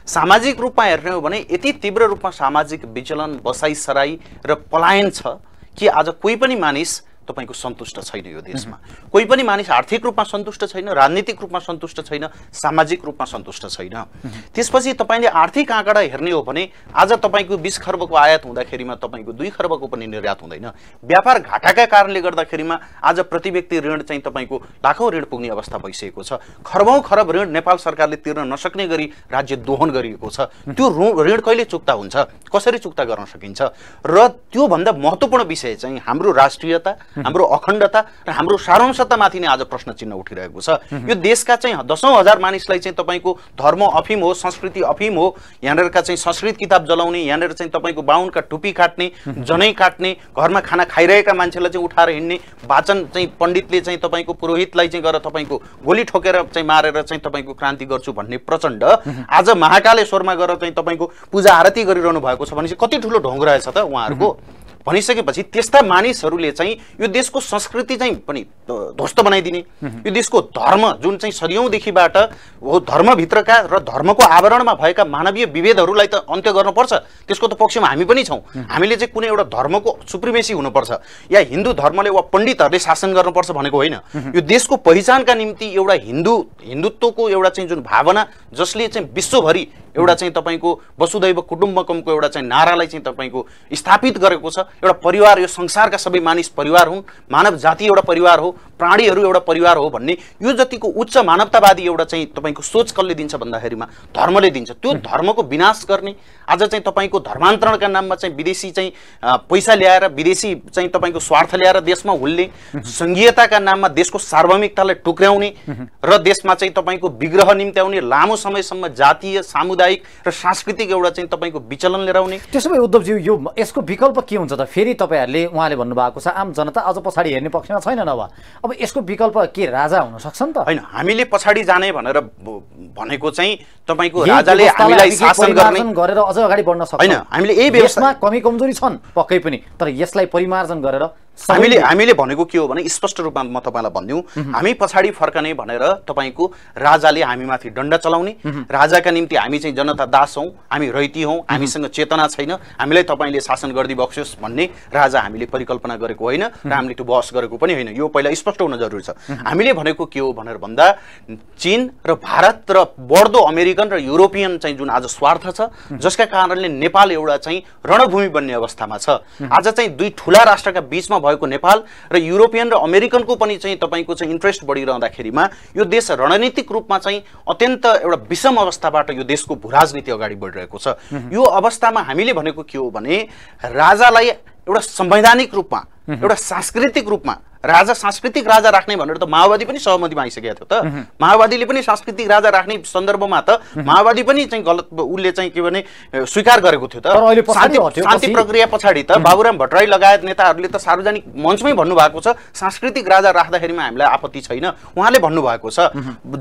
S1: सामाजिक रूपमा हेर्ने हो भने यति तीव्र रूपमा सामाजिक विचलन बसाइसराई र पलायन छ। कि आज कोही पनि मानिस तपाईँको सन्तुष्ट छैन यो देशमा। कोही पनि मानिस आर्थिक रूपमा सन्तुष्ट छैन राजनीतिक रूपमा सन्तुष्ट छैन सामाजिक रूपमा सन्तुष्ट छैन। त्यसपछि तपाईँले आर्थिक आँकडा हेर्ने हो भने आज तपाईँको बिस खर्बको आयात हुँदाखेरिमा तपाईँको दुई खर्बको पनि निर्यात हुँदैन। व्यापार घाटाका कारणले गर्दाखेरिमा आज प्रति व्यक्ति ऋण चाहिँ तपाईँको लाखौँ ऋण पुग्ने अवस्था भइसकेको छ। खर्बौँ खरब ऋण नेपाल सरकारले तिर्न नसक्ने गरी राज्य दोहन गरिएको छ। त्यो ऋण कहिले चुक्ता हुन्छ कसरी चुक्ता गर्न सकिन्छ? र त्योभन्दा महत्त्वपूर्ण विषय चाहिँ हाम्रो राष्ट्रियता हाम्रो अखण्डता र हाम्रो सारांशतामाथि नै आज प्रश्न चिन्ह उठिरहेको छ। यो देशका चाहिँ दसौँ हजार मानिसलाई चाहिँ तपाईँको धर्म अफिम हो संस्कृति अफिम हो यहाँनिरका चाहिँ संस्कृत किताब जलाउने यहाँनिर चाहिँ तपाईँको बाहुनका टुपी काट्ने जनै काट्ने घरमा खाना खाइरहेका मान्छेलाई चाहिँ उठाएर हिँड्ने वाचन चाहिँ पण्डितले चाहिँ तपाईँको पुरोहितलाई चाहिँ गएर तपाईँको गोली ठोकेर चाहिँ मारेर चाहिँ तपाईँको क्रान्ति गर्छु भन्ने प्रचण्ड आज महाकालेश्वरमा गएर चाहिँ तपाईँको पूजा आरती गरिरहनु भएको छ भनेपछि कति ठुलो ढोङ रहेछ त उहाँहरूको। भनिसकेपछि त्यस्ता मानिसहरूले चाहिँ यो देशको संस्कृति चाहिँ पनि ध्वस्त बनाइदिने। यो देशको धर्म जुन चाहिँ सदियौँदेखिबाट हो धर्मभित्रका र धर्मको आवरणमा भएका मानवीय विभेदहरूलाई त अन्त्य गर्नुपर्छ। त्यसको त पक्षमा हामी पनि छौँ। हामीले चाहिँ कुनै एउटा धर्मको सुप्रिमेसी हुनुपर्छ। या हिन्दू धर्मले वा पण्डितहरूले शासन गर्नुपर्छ भनेको होइन। यो देशको पहिचानका निम्ति एउटा हिन्दू हिन्दुत्वको एउटा चाहिँ जुन भावना जसले चाहिँ विश्वभरि एउटा चाहिँ तपाईँको वसुदैव कुटुम्बकमको एउटा चाहिँ नारालाई चाहिँ तपाईँको स्थापित गरेको छ। एउटा परिवार यो संसारका सबै मानिस परिवार हुन् मानव जाति एउटा परिवार हो प्राणीहरू एउटा परिवार हो भन्ने यो जतिको उच्च मानवतावादी एउटा चाहिँ तपाईँको सोच कसले दिन्छ भन्दाखेरिमा? धर्मले दिन्छ। त्यो धर्मको विनाश गर्ने आज चाहिँ तपाईँको धर्मान्तरणका नाममा चाहिँ विदेशी चाहिँ पैसा ल्याएर विदेशी चाहिँ तपाईँको स्वार्थ ल्याएर देशमा हुल्ने सङ्घीयताका नाममा देशको सार्वभौमिकतालाई टुक्र्याउने र देशमा चाहिँ तपाईँको विग्रह निम्त्याउने लामो समयसम्म जातीय सामुदायिक र सांस्कृतिक एउटा चाहिँ तपाईँको विचलन लिएर आउने।
S2: त्यसो भए उद्धवज्यू यो यसको विकल्प के हुन्छ त? फेरि तपाईँहरूले उहाँले भन्नुभएको छ आम जनता अझ पछाडि हेर्ने पक्षमा छैन नभए अब यसको विकल्प के राजा हुन सक्छ नि त?
S1: होइन हामीले पछाडि जाने भनेर भनेको चाहिँ तपाईँको राजाले हामीलाई शासन गर्ने
S2: गरेर अझ अगाडि बढ्न सक्छौँ।
S1: होइन, हामीले यही व्यवस्था-
S2: यसमा कमी कमजोरी छन् पक्कै पनि। तर यसलाई परिमार्जन गरेर
S1: हामीले हामीले भनेको के हो भने स्पष्ट रूपमा म तपाईँलाई भनिदिउँ। हामी पछाडि फर्कने भनेर तपाईँको राजाले हामीमाथि दण्ड चलाउने। राजाका निम्ति हामी चाहिँ जनता दास हौँ हामी रैती हौँ हामीसँग चेतना छैन। हामीलाई तपाईँले शासन गरिदिई बक्सियोस् भन्ने राजा हामीले परिकल्पना गरेको होइन। र हामीले त्यो बहस गरेको पनि होइन। यो पहिला स्पष्ट हुन जरुरी छ। हामीले भनेको के हो भनेर भन्दा चिन र भारत र बढ्दो अमेरिकन र युरोपियन चाहिँ जुन आज स्वार्थ छ जसका कारणले नेपाल एउटा चाहिँ रणभूमि बन्ने अवस्थामा छ। आज चाहिँ दुई ठुला राष्ट्रका बिचमा भएको नेपाल र युरोपियन र अमेरिकनको पनि चाहिँ तपाईँको चाहिँ इन्ट्रेस्ट बढिरहँदाखेरिमा यो देश रणनीतिक रूपमा चाहिँ अत्यन्त एउटा विषम अवस्थाबाट यो देशको भूराजनीति अगाडि बढिरहेको छ। यो अवस्थामा हामीले भनेको के हो भने राजालाई एउटा संवैधानिक रूपमा एउटा सांस्कृतिक रूपमा राजा सांस्कृतिक राजा राख्ने भनेर त माओवादी पनि सहमतिमा आइसकेको थियो त। माओवादीले पनि सांस्कृतिक राजा राख्ने सन्दर्भमा त माओवादी पनि चाहिँ गलत उसले चाहिँ के भने स्वीकार गरेको थियो त। शान्ति। प्रक्रिया पछाडि त बाबुराम भट्टराई लगायत नेताहरूले त सार्वजनिक मञ्चमै भन्नुभएको छ सांस्कृतिक राजा राख्दाखेरिमा हामीलाई आपत्ति छैन। उहाँले भन्नुभएको छ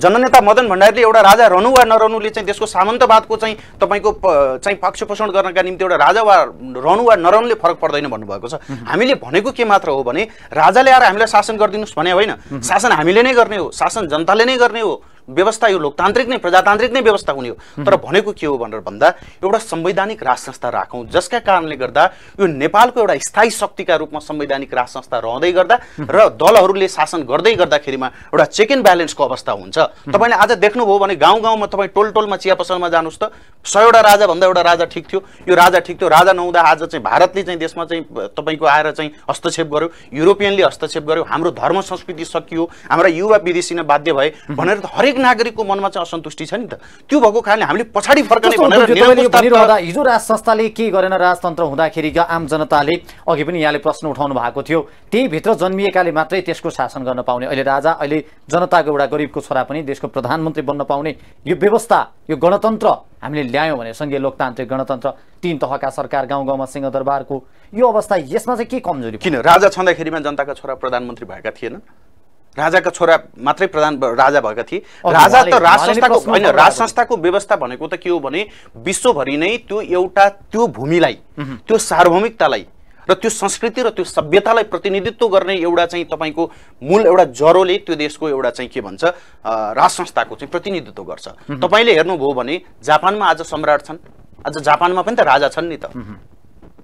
S1: जननेता मदन भण्डारीले एउटा राजा रहनु वा नरहनुले चाहिँ त्यसको सामन्तवादको चाहिँ तपाईँको चाहिँ पक्ष पोषण गर्नका निम्ति एउटा राजा वा रहनु वा नरहनुले फरक पर्दैन भन्नुभएको छ। हामीले भनेको के मात्र हो भने राजाले आएर हामीलाई शासन गरिदिनुहोस् भने होइन। शासन हामीले नै गर्ने हो शासन जनताले नै गर्ने हो। व्यवस्था यो लोकतान्त्रिक नै प्रजातान्त्रिक नै व्यवस्था हुने हो। तर भनेको के हो भनेर भन्दा एउटा संवैधानिक राज संस्था राखौँ जसका कारणले गर्दा यो नेपालको एउटा स्थायी शक्तिका रूपमा संवैधानिक राज संस्था रहँदै गर्दा र दलहरूले शासन गर्दै गर्दाखेरिमा एउटा चेक एन्ड ब्यालेन्सको अवस्था हुन्छ। तपाईँले आज देख्नुभयो भने गाउँ गाउँमा तपाईँ टोल टोलमा चिया पसलमा जानुहोस् त। सयवटा राजा भन्दा एउटा राजा ठिक थियो। यो राजा ठिक थियो। राजा नहुँदा आज चाहिँ भारतले चाहिँ देशमा चाहिँ तपाईँको आएर चाहिँ हस्तक्षेप गर्यो। युरोपियनले हस्तक्षेप गर्यो। हाम्रो धर्म संस्कृति सकियो। हाम्रा युवा विदेशी नै बाध्य भए। भनेर त हरेक नागरिकको मनमा चाहिँ असन्तुष्टि छ नि त। त्यो भएको कारणले हामीले पछाडि भनेर
S2: भनिरहँदा हिजो राज संस्थाले के गरेन? राजतन्त्र हुँदाखेरिका आम जनताले अघि पनि यहाँले प्रश्न उठाउनु भएको थियो। त्यही भित्र जन्मिएकाले मात्रै त्यसको शासन गर्न पाउने। अहिले राजा अहिले जनताको एउटा गरिबको छोरा पनि देशको प्रधानमन्त्री बन्न पाउने। यो व्यवस्था यो गणतन्त्र हामीले ल्यायौँ भने सङ्घीय लोकतान्त्रिक गणतन्त्र तिन तहका सरकार गाउँ गाउँमा सिंहदरबारको यो अवस्था यसमा चाहिँ के कमजोरी
S1: किन? राजा छँदाखेरिमा जनताका छोरा प्रधानमन्त्री भएका थिएनन्। राजाका छोरा मात्रै प्रधान राजा भएका थिए। राजा त राज संस्थाको होइन राज संस्थाको व्यवस्था भनेको त के हो भने विश्वभरि नै त्यो एउटा त्यो भूमिलाई त्यो सार्वभौमिकतालाई र त्यो संस्कृति र त्यो सभ्यतालाई प्रतिनिधित्व गर्ने एउटा चाहिँ तपाईँको मूल एउटा जरोले त्यो देशको एउटा चाहिँ के भन्छ राज संस्थाको चाहिँ प्रतिनिधित्व गर्छ। तपाईँले हेर्नुभयो भने जापानमा आज सम्राट छन्। आज जापानमा पनि त राजा छन् नि त।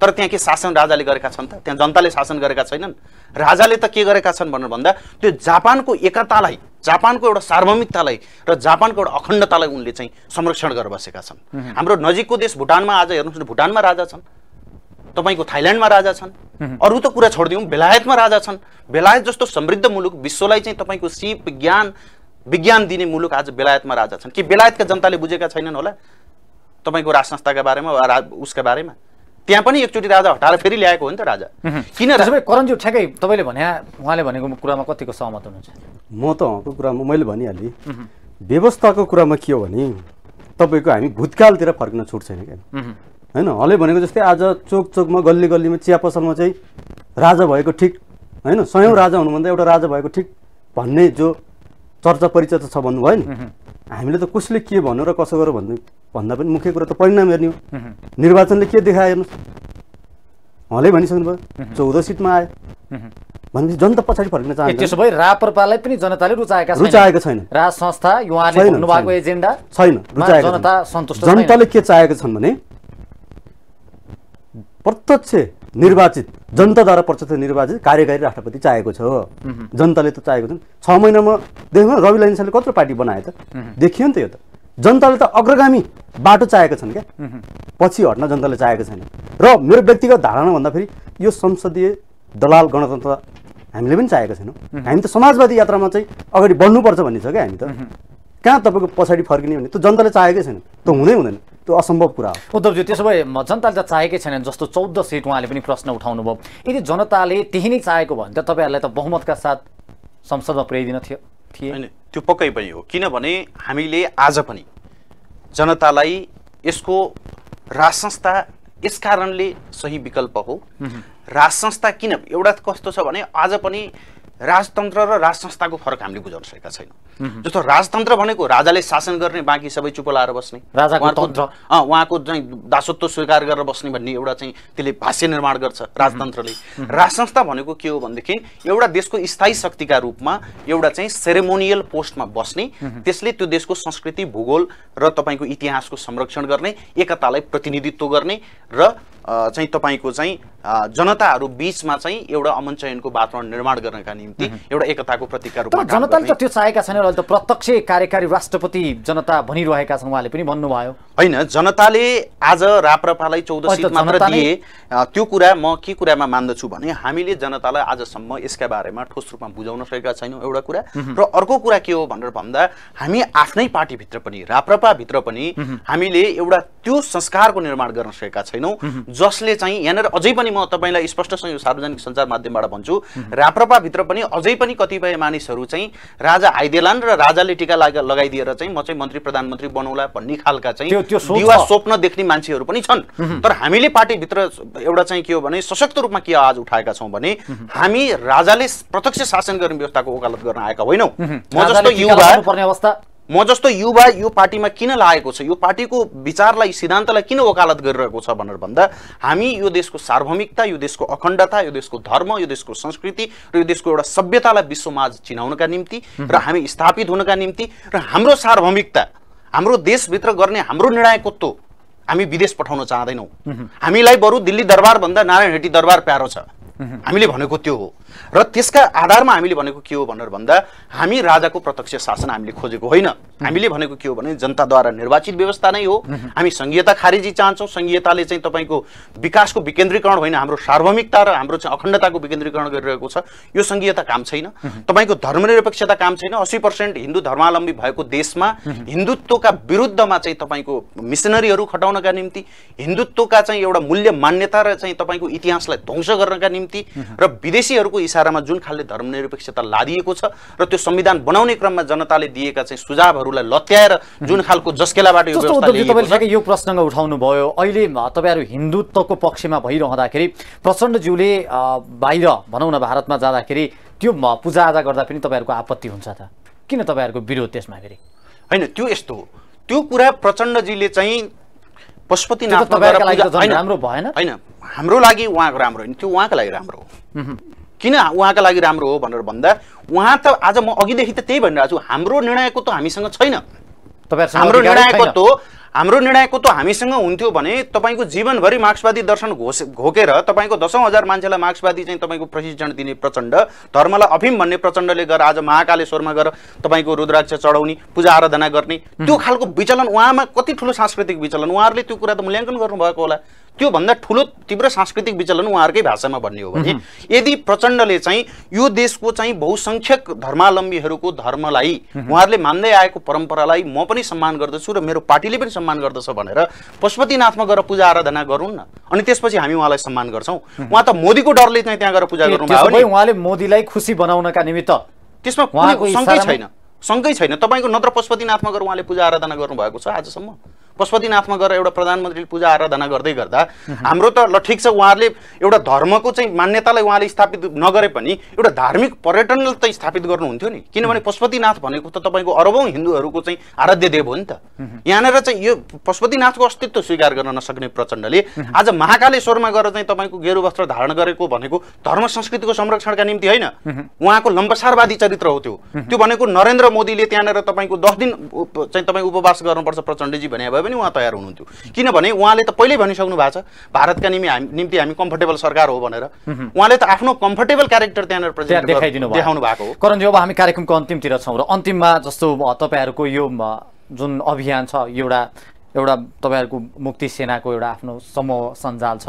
S1: तर त्यहाँ के शासन राजाले गरेका छन् त? त्यहाँ जनताले शासन गरेका छैनन्? राजाले त के गरेका छन् भनेर भन्दा त्यो जापानको एकतालाई जापानको एउटा सार्वभौमिकतालाई र जापानको एउटा अखण्डतालाई उनले चाहिँ संरक्षण गरेर बसेका छन्। हाम्रो नजिकको देश भुटानमा आज हेर्नुहोस् न भुटानमा राजा छन्। तपाईँको थाइल्यान्डमा राजा छन्। अरू त कुरा छोडिदिउँ बेलायतमा राजा छन्। बेलायत जस्तो समृद्ध मुलुक विश्वलाई चाहिँ तपाईँको सिप ज्ञान विज्ञान दिने मुलुक आज बेलायतमा राजा छन्। कि बेलायतका जनताले बुझेका छैनन् होला? तपाईँको राज संस्थाका बारेमा वा उसका बारेमा? त्यहाँ पनि एकचोटि राजा हटाएर फेरि ल्याएको हो नि त राजा। किन
S2: करणज्यू ठ्याक्कै तपाईँले भने उहाँले भनेको कुरामा कतिको सहमत हुनुहुन्छ?
S3: म त उहाँको कुरामा मैले भनिहालेँ। व्यवस्थाको कुरामा के हो भने तपाईँको हामी भूतकालतिर फर्किन छुट छैन क्या। होइन? हले भनेको जस्तै आज चोक चोकमा गल्ली गल्लीमा चिया पसलमा चाहिँ राजा भएको ठिक होइन? सयौँ राजा हुनुभन्दा एउटा राजा भएको ठिक भन्ने जो चर्चा परिचय त छ भन्नुभयो नि। हामीले त कसले के भन्यो र कसो गर्यो भन्ने भन्दा पनि मुख्य कुरा त परिणाम हेर्ने हो। निर्वाचनले के देखायो हेर्नुहोस्। उहाँले भनिसक्नु भयो चौध सिटमा आयो। भनेपछि जनता पछाडि फर्किन चाहन्छ।
S2: त्यसो भए राप्रपालाई पनि जनताले रुचाएका।
S3: रुचाएको छैन।
S2: राज संस्था उहाँले भन्नुभएको। एजेन्डा
S3: छैन रुचाएको
S2: जनता। सन्तुष्ट।
S3: जनताले के चाहेका छन् भने प्रत्यक्ष निर्वाचित जनताद्वारा प्रत्यक्ष निर्वाचित कार्यकारी राष्ट्रपति चाहेको छ। जनताले त चाहेको छन्। छ महिनामा देख्नु रवि लाइन्साले कत्रो पार्टी बनाए त? देखियो नि त यो त। जनताले त अग्रगामी बाटो चाहेका छन् क्या? पछि हट्न जनताले चाहेको छैन। र मेरो व्यक्तिगत धारणा भन्दाखेरि यो संसदीय दलाल गणतन्त्र हामीले पनि चाहेका छैनौँ। हामी त समाजवादी यात्रामा चाहिँ अगाडि बढ्नुपर्छ भन्ने छ क्या हामी त। कहाँ तपाईँको पछाडि फर्किने भने त्यो जनताले चाहेकै छैन। त्यो हुँदै हुँदैन। त्यो असम्भव कुरा हो।
S2: उद्धवजी त्यसो भए जनताले त चाहेकै छैनन् जस्तो चौध सिट उहाँले पनि प्रश्न उठाउनु भयो। यदि जनताले त्यही नै चाहेको भयो भने त तपाईँहरूलाई त बहुमतका साथ संसदमा पुर्याइदिन थियो थिए।
S1: होइन त्यो पक्कै पनि हो। किनभने हामीले आज पनि जनतालाई यसको राज संस्था यस कारणले सही विकल्प हो। राज संस्था किन एउटा कस्तो छ भने आज पनि राजतन्त्र र राज संस्थाको फरक हामीले बुझाउन सकेका छैनौँ। जस्तो राजतन्त्र भनेको राजाले शासन गर्ने बाँकी सबै चुप लाएर बस्ने। उहाँको-
S2: तन्त्र।
S1: अँ, उहाँको चाहिँ दासत्व स्वीकार गरेर बस्ने भन्ने एउटा चाहिँ त्यसले भाष्य निर्माण गर्छ राजतन्त्रले। राज संस्था भनेको के हो भनेदेखि एउटा देशको स्थायी शक्तिका रूपमा एउटा चाहिँ सेरेमोनियल पोस्टमा बस्ने त्यसले त्यो देशको संस्कृति भूगोल र तपाईँको इतिहासको संरक्षण गर्ने एकतालाई प्रतिनिधित्व गर्ने र चाहिँ तपाईँको चाहिँ जनताहरू बिचमा चाहिँ एउटा अमन चयनको वातावरण निर्माण गर्नका निम्ति एउटा एकताको प्रतीकका रूपमा
S2: जनताले। त त्यो चाहेका छैन अहिले त प्रत्यक्ष कार्यकारी राष्ट्रपति जनता भनिरहेका छन् उहाँले पनि भन्नुभयो
S1: होइन जनताले आज राप्रपालाई चौध सिट मात्र दिए। त्यो कुरा म के कुरामा मान्दछु भने हामीले जनतालाई आजसम्म यसका बारेमा ठोस रूपमा बुझाउन सकेका छैनौँ एउटा कुरा। र अर्को कुरा के हो भनेर भन्दा हामी आफ्नै पार्टीभित्र पनि राप्रपाभित्र पनि हामीले एउटा त्यो संस्कारको निर्माण गर्न सकेका छैनौँ जसले चाहिँ यहाँनिर अझै पनि म तपाईँलाई स्पष्टसँग यो सार्वजनिक सञ्चार माध्यमबाट भन्छु राप्रपाभित्र पनि अझै पनि कतिपय मानिसहरू चाहिँ राजा आइदेलान् र राजाले टिका लाग- लगाइदिएर चाहिँ म चाहिँ मन्त्री प्रधानमन्त्री बनौला भन्ने खालका चाहिँ
S2: त्यो-
S1: दिवा। स्वप्न देख्ने मान्छेहरू पनि छन्। तर हामीले पार्टीभित्र एउटा चाहिँ के हो भने सशक्त रूपमा के आवाज उठाएका छौँ भने हामी राजाले प्रत्यक्ष शासन गर्ने व्यवस्थाको वकालत गर्न आएका होइनौँ। म जस्तो युवा
S2: अवस्था।
S1: म जस्तो युवा यो पार्टीमा किन लागेको छ? यो पार्टीको विचारलाई सिद्धान्तलाई किन वकालत गरिरहेको छ भनेर भन्दा हामी यो देशको सार्वभौमिकता यो देशको अखण्डता यो देशको धर्म यो देशको संस्कृति र यो देशको एउटा सभ्यतालाई विश्वमाझ चिनाउनका निम्ति र हामी स्थापित हुनका निम्ति र हाम्रो सार्वभौमिकता हाम्रो देशभित्र गर्ने हाम्रो निर्णायकत्व हामी विदेश पठाउन चाहँदैनौँ। हामीलाई बरु दिल्ली दरबारभन्दा नारायण हेटी दरबार प्यारो छ। हामीले भनेको त्यो हो। र त्यसका आधारमा हामीले भनेको के हो भनेर भन्दा हामी राजाको प्रत्यक्ष शासन हामीले खोजेको होइन। हामीले भनेको के हो भने जनताद्वारा निर्वाचित व्यवस्था नै हो। हामी सङ्घीयता खारेजी चाहन्छौँ। सङ्घीयताले चाहिँ तपाईँको विकासको विकेन्द्रीकरण होइन हाम्रो सार्वभौमिकता र हाम्रो चाहिँ अखण्डताको विकेन्द्रीकरण गरिरहेको छ। यो सङ्घीयता काम छैन। तपाईँको धर्मनिरपेक्षता काम छैन। अस्सी पर्सेन्ट हिन्दू धर्मावलम्बी भएको देशमा हिन्दुत्वका विरुद्धमा चाहिँ तपाईँको मिसनरीहरू खटाउनका निम्ति हिन्दुत्वका चाहिँ एउटा मूल्य मान्यता र चाहिँ तपाईँको इतिहासलाई ध्वंस गर्नका निम्ति र विदेशीहरूको इसारामा जुन खालले धर्मनिरपेक्षता लादिएको छ र त्यो संविधान बनाउने क्रममा जनताले दिएका चाहिँ सुझावहरूलाई लत्याएर जुन खालको जस्केलाबाट यो
S2: प्रसङ्ग उठाउनु भयो अहिले तपाईँहरू हिन्दुत्वको पक्षमा भइरहँदाखेरि प्रचण्डज्यूले बाहिर भनौँ न भारतमा जाँदाखेरि त्यो पूजाआजा गर्दा पनि तपाईँहरूको आपत्ति हुन्छ त? किन तपाईँहरूको विरोध त्यसमा फेरि?
S1: होइन त्यो यस्तो हो। त्यो कुरा प्रचण्डजीले चाहिँ
S2: त त
S1: होइन,
S2: राम्रो भएन
S1: होइन। हाम्रो लागि उहाँको राम्रो होइन। त्यो उहाँको लागि राम्रो हो। किन उहाँका लागि राम्रो हो भनेर भन्दा उहाँ त आज म अघिदेखि त त्यही भनिरहेको छु। हाम्रो निर्णयको त हामीसँग छैन। हाम्रो
S2: छैन।
S1: निर्णायकत्व हाम्रो निर्णायकत्व हामीसँग हुन्थ्यो भने तपाईँको जीवनभरि मार्क्सवादी दर्शन घोष घोकेर तपाईँको दसौँ हजार मान्छेलाई मार्क्सवादी चाहिँ तपाईँको प्रशिक्षण दिने प्रचण्ड धर्मलाई अफिम भन्ने प्रचण्डले गएर आज महाकालेश्वरमा गएर तपाईँको रुद्राक्ष चढाउने पूजा आराधना गर्ने त्यो खालको विचलन उहाँमा कति ठुलो सांस्कृतिक विचलन उहाँहरूले त्यो कुरा त मूल्याङ्कन गर्नुभएको होला। त्योभन्दा ठुलो तीव्र सांस्कृतिक विचलन उहाँहरूकै भाषामा भन्ने हो भने यदि प्रचण्डले चाहिँ यो देशको चाहिँ बहुसङ्ख्यक धर्मावलम्बीहरूको धर्मलाई उहाँहरूले मान्दै आएको परम्परालाई म पनि सम्मान गर्दछु र मेरो पार्टीले पनि सम्मान गर्दछ भनेर पशुपतिनाथमा गएर पूजा आराधना गरौँ न। अनि त्यसपछि हामी उहाँलाई सम्मान गर्छौँ। उहाँ। त मोदीको डरले चाहिँ त्यहाँ गएर पूजा गर्नुभयो
S2: उहाँले मोदीलाई खुसी बनाउनका निमित्त
S1: त्यसमा
S2: इसारामा-
S1: छैन। शङ्कै छैन। तपाईँको नत्र पशुपतिनाथमा गएर उहाँले पूजा आराधना गर्नुभएको छ आजसम्म? पशुपतिनाथमा गएर एउटा प्रधानमन्त्रीले पूजा आराधना गर्दै गर्दा हाम्रो त ल ठिक छ उहाँहरूले एउटा धर्मको चाहिँ मान्यतालाई उहाँले स्थापित नगरे पनि एउटा धार्मिक पर्यटनलाई त स्थापित गर्नुहुन्थ्यो नि। किनभने पशुपतिनाथ भनेको त तपाईँको अरबौँ हिन्दूहरूको चाहिँ आराध्य देव हो नि त। यहाँनिर चाहिँ यो पशुपतिनाथको अस्तित्व स्वीकार गर्न नसक्ने प्रचण्डले आज महाकालेश्वरमा गएर चाहिँ तपाईँको गेरु वस्त्र धारण गरेको भनेको धर्म संस्कृतिको संरक्षणका निम्ति होइन उहाँको लम्बसारवादी चरित्र हो त्यो। त्यो भनेको नरेन्द्र मोदीले त्यहाँनिर तपाईँको दस दिन चाहिँ तपाईँ उपवास गर्नुपर्छ प्रचण्डजी भने पनि उहाँ तयार हुनुहुन्थ्यो। किनभने उहाँले त पहिल्यै भनिसक्नु भएको छ भारतका निम्ति हामी निम्ति हामी कम्फर्टेबल सरकार हो भनेर। उहाँले त आफ्नो कम्फर्टेबल क्यारेक्टर त्यहाँनिर प्रेजेन्ट
S2: देखाइदिनु
S1: देखाउनु भएको हो।
S2: करणजी अब हामी कार्यक्रमको अन्तिमतिर छौँ र अन्तिममा जस्तो तपाईँहरूको यो जुन अभियान छ एउटा एउटा तपाईँहरूको मुक्ति सेनाको एउटा आफ्नो समूह सञ्जाल छ।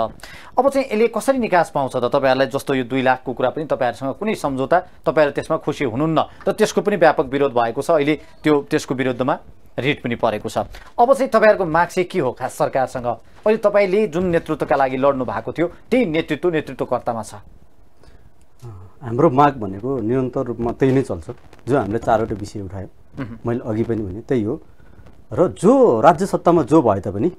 S2: अब चाहिँ यसले कसरी निकास पाउँछ त? तपाईँहरूलाई जस्तो यो दुई लाखको कुरा पनि तपाईँहरूसँग कुनै सम्झौता तपाईँहरू त्यसमा खुसी हुनुहुन्न। र त्यसको पनि व्यापक विरोध भएको छ अहिले त्यो त्यसको विरुद्धमा। रिट पनि परेको छ। अब चाहिँ तपाईँहरूको माग चाहिँ के हो खास सरकारसँग? अहिले तपाईँले जुन नेतृत्वका लागि लड्नु भएको थियो त्यही नेतृत्व नेतृत्वकर्तामा छ।
S3: हाम्रो माग भनेको निरन्तर रूपमा त्यही नै चल्छ। जो हामीले चारवटा विषय उठायो मैले अघि पनि भने त्यही हो। र जो राज्य सत्तामा जो भए तापनि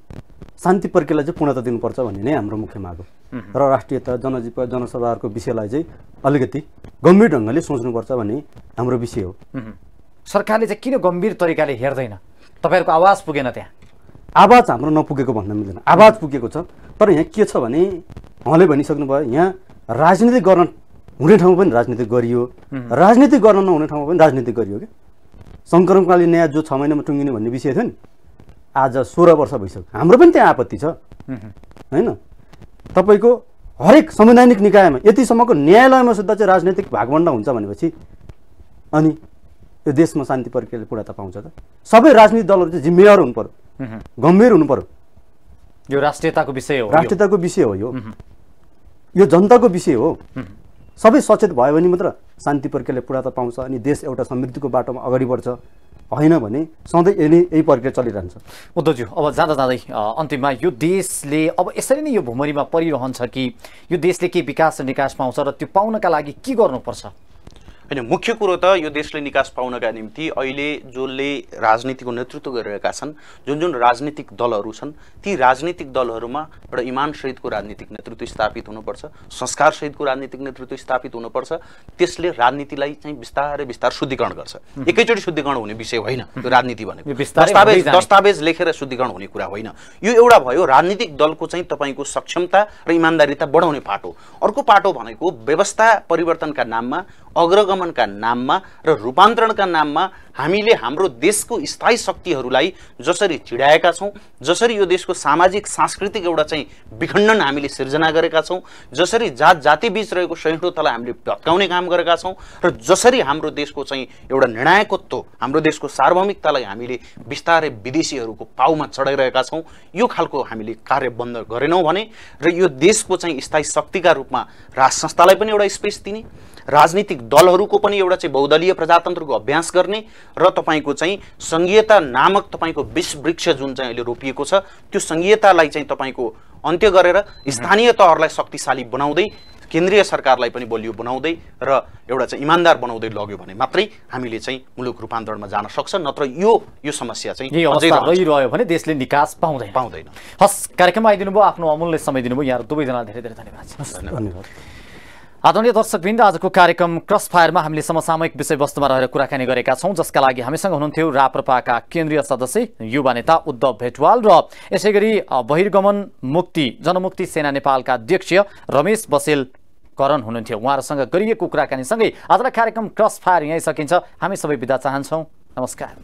S3: शान्ति प्रक्रियालाई चाहिँ पूर्णता दिनुपर्छ भन्ने नै हाम्रो मुख्य माग हो। र राष्ट्रियता जनजीव जनसभाहरूको विषयलाई चाहिँ अलिकति गम्भीर ढङ्गले सोच्नुपर्छ भन्ने हाम्रो विषय हो।
S2: सरकारले चाहिँ किन गम्भीर तरिकाले हेर्दैन? तपाईँहरूको आवाज पुगेन त्यहाँ।
S3: आवाज हाम्रो नपुगेको भन्न मिल्दैन आवाज पुगेको छ तर यहाँ के छ भने उहाँले भनिसक्नु भयो यहाँ राजनीति गर्न हुने ठाउँमा पनि राजनीति गरियो। राजनीति गर्न नहुने ठाउँमा पनि राजनीति गरियो क्या। सङ्करणकालीन न्याय जो छ महिनामा टुङ्गिने भन्ने विषय थियो नि आज सोह्र वर्ष भइसक्यो। हाम्रो पनि त्यहाँ आपत्ति छ। होइन? तपाईँको हरेक संवैधानिक निकायमा यतिसम्मको न्यायालयमा सुद्धा चाहिँ राजनैतिक भागभण्ड हुन्छ भनेपछि अनि यो देशमा शान्ति प्रक्रियाले पूर्णता पाउँछ त। सबै राजनीतिक दलहरू चाहिँ जिम्मेवार हुनु पर्यो गम्भीर हुनु पर्यो।
S2: यो राष्ट्रियताको विषय हो।
S3: राष्ट्रियताको विषय हो यो। यो जनताको विषय हो। सबै सचेत भयो भने मात्र शान्ति प्रक्रियाले पूर्णता पाउँछ अनि देश एउटा समृद्धिको बाटोमा अगाडि बढ्छ। होइन भने सधैँ यही नै- यही प्रक्रिया चलिरहन्छ।
S2: उद्धवज्यू अब जाँदा जाँदै अन्तिममा यो देशले अब यसरी नै यो भुमरीमा परिरहन्छ कि यो देशले के विकास र निकास पाउँछ र त्यो पाउनका लागि के गर्नुपर्छ?
S1: होइन मुख्य कुरो त यो देशले निकास पाउनका निम्ति अहिले जसले राजनीतिको नेतृत्व गरिरहेका छन् जुन जुन राजनीतिक दलहरू छन् ती राजनीतिक दलहरूमा एउटा इमानसहितको राजनीतिक नेतृत्व स्थापित हुनुपर्छ संस्कारसहितको राजनीतिक नेतृत्व स्थापित हुनुपर्छ त्यसले राजनीतिलाई चाहिँ बिस्तारै बिस्तार शुद्धिकरण गर्छ। एकैचोटि शुद्धिकरण हुने विषय होइन यो राजनीति भनेको। दस्तावेज। दस्तावेज लेखेर शुद्धिकरण हुने कुरा होइन। यो एउटा भयो राजनीतिक दलको चाहिँ तपाईँको सक्षमता र इमान्दारिता बढाउने पाटो। अर्को पाटो भनेको व्यवस्था परिवर्तनका नाममा अग्रगमनका नाममा र रूपान्तरणका नाममा हामीले हाम्रो देशको स्थायी शक्तिहरूलाई जसरी चिडाएका छौँ जसरी यो देशको सामाजिक सांस्कृतिक एउटा चाहिँ विखण्डन हामीले सिर्जना गरेका छौँ जसरी जात जाति बीच रहेको सहिष्णुतालाई हामीले भत्काउने काम गरेका छौँ र जसरी हाम्रो देशको चाहिँ एउटा निर्णायकत्व हाम्रो देशको सार्वभौमिकतालाई हामीले बिस्तारै विदेशीहरूको पाउमा चढाइरहेका छौँ यो खालको हामीले कार्य बन्द गरेनौँ भने र यो देशको चाहिँ स्थायी शक्तिका रूपमा राज संस्थालाई पनि एउटा स्पेस दिने। राजनीतिक दलहरूको पनि एउटा चाहिँ बहुदलीय प्रजातन्त्रको अभ्यास गर्ने र तपाईँको चाहिँ सङ्घीयता नामक तपाईँको विष वृक्ष जुन चाहिँ अहिले रोपिएको छ त्यो सङ्घीयतालाई चाहिँ तपाईँको अन्त्य गरेर स्थानीय तहहरूलाई शक्तिशाली बनाउँदै केन्द्रीय सरकारलाई पनि बलियो बनाउँदै र एउटा चाहिँ इमान्दार बनाउँदै लग्यो भने मात्रै हामीले चाहिँ मुलुक रूपान्तरणमा जान सक्छ नत्र यो यो समस्या चाहिँ।
S2: रहिरह्यो भने देशले निकास पाउँदैन।
S1: पाउँदैन।
S2: हस् कार्यक्रममा आइदिनु भयो आफ्नो अमूल्य समय दिनुभयो। यहाँ दुवैजना धेरै धेरै धन्यवाद।
S3: धन्यवाद।
S2: आदरणीय दर्शकवृन्द आजको कार्यक्रम क्रस फायरमा हामीले समसामयिक विषयवस्तुमा रहेर कुराकानी गरेका छौँ जसका लागि हामीसँग हुनुहुन्थ्यो राप्रपाका केन्द्रीय सदस्य युवा नेता उद्धव भेटवाल र यसै गरी बहिर्गमन मुक्ति जनमुक्ति सेना नेपालका अध्यक्ष रमेश बसेल करण हुनुहुन्थ्यो। उहाँहरूसँग गरिएको कुराकानीसँगै आजलाई कार्यक्रम क्रस फायर यहीँ सकिन्छ। हामी सबै बिदा चाहन्छौँ। नमस्कार।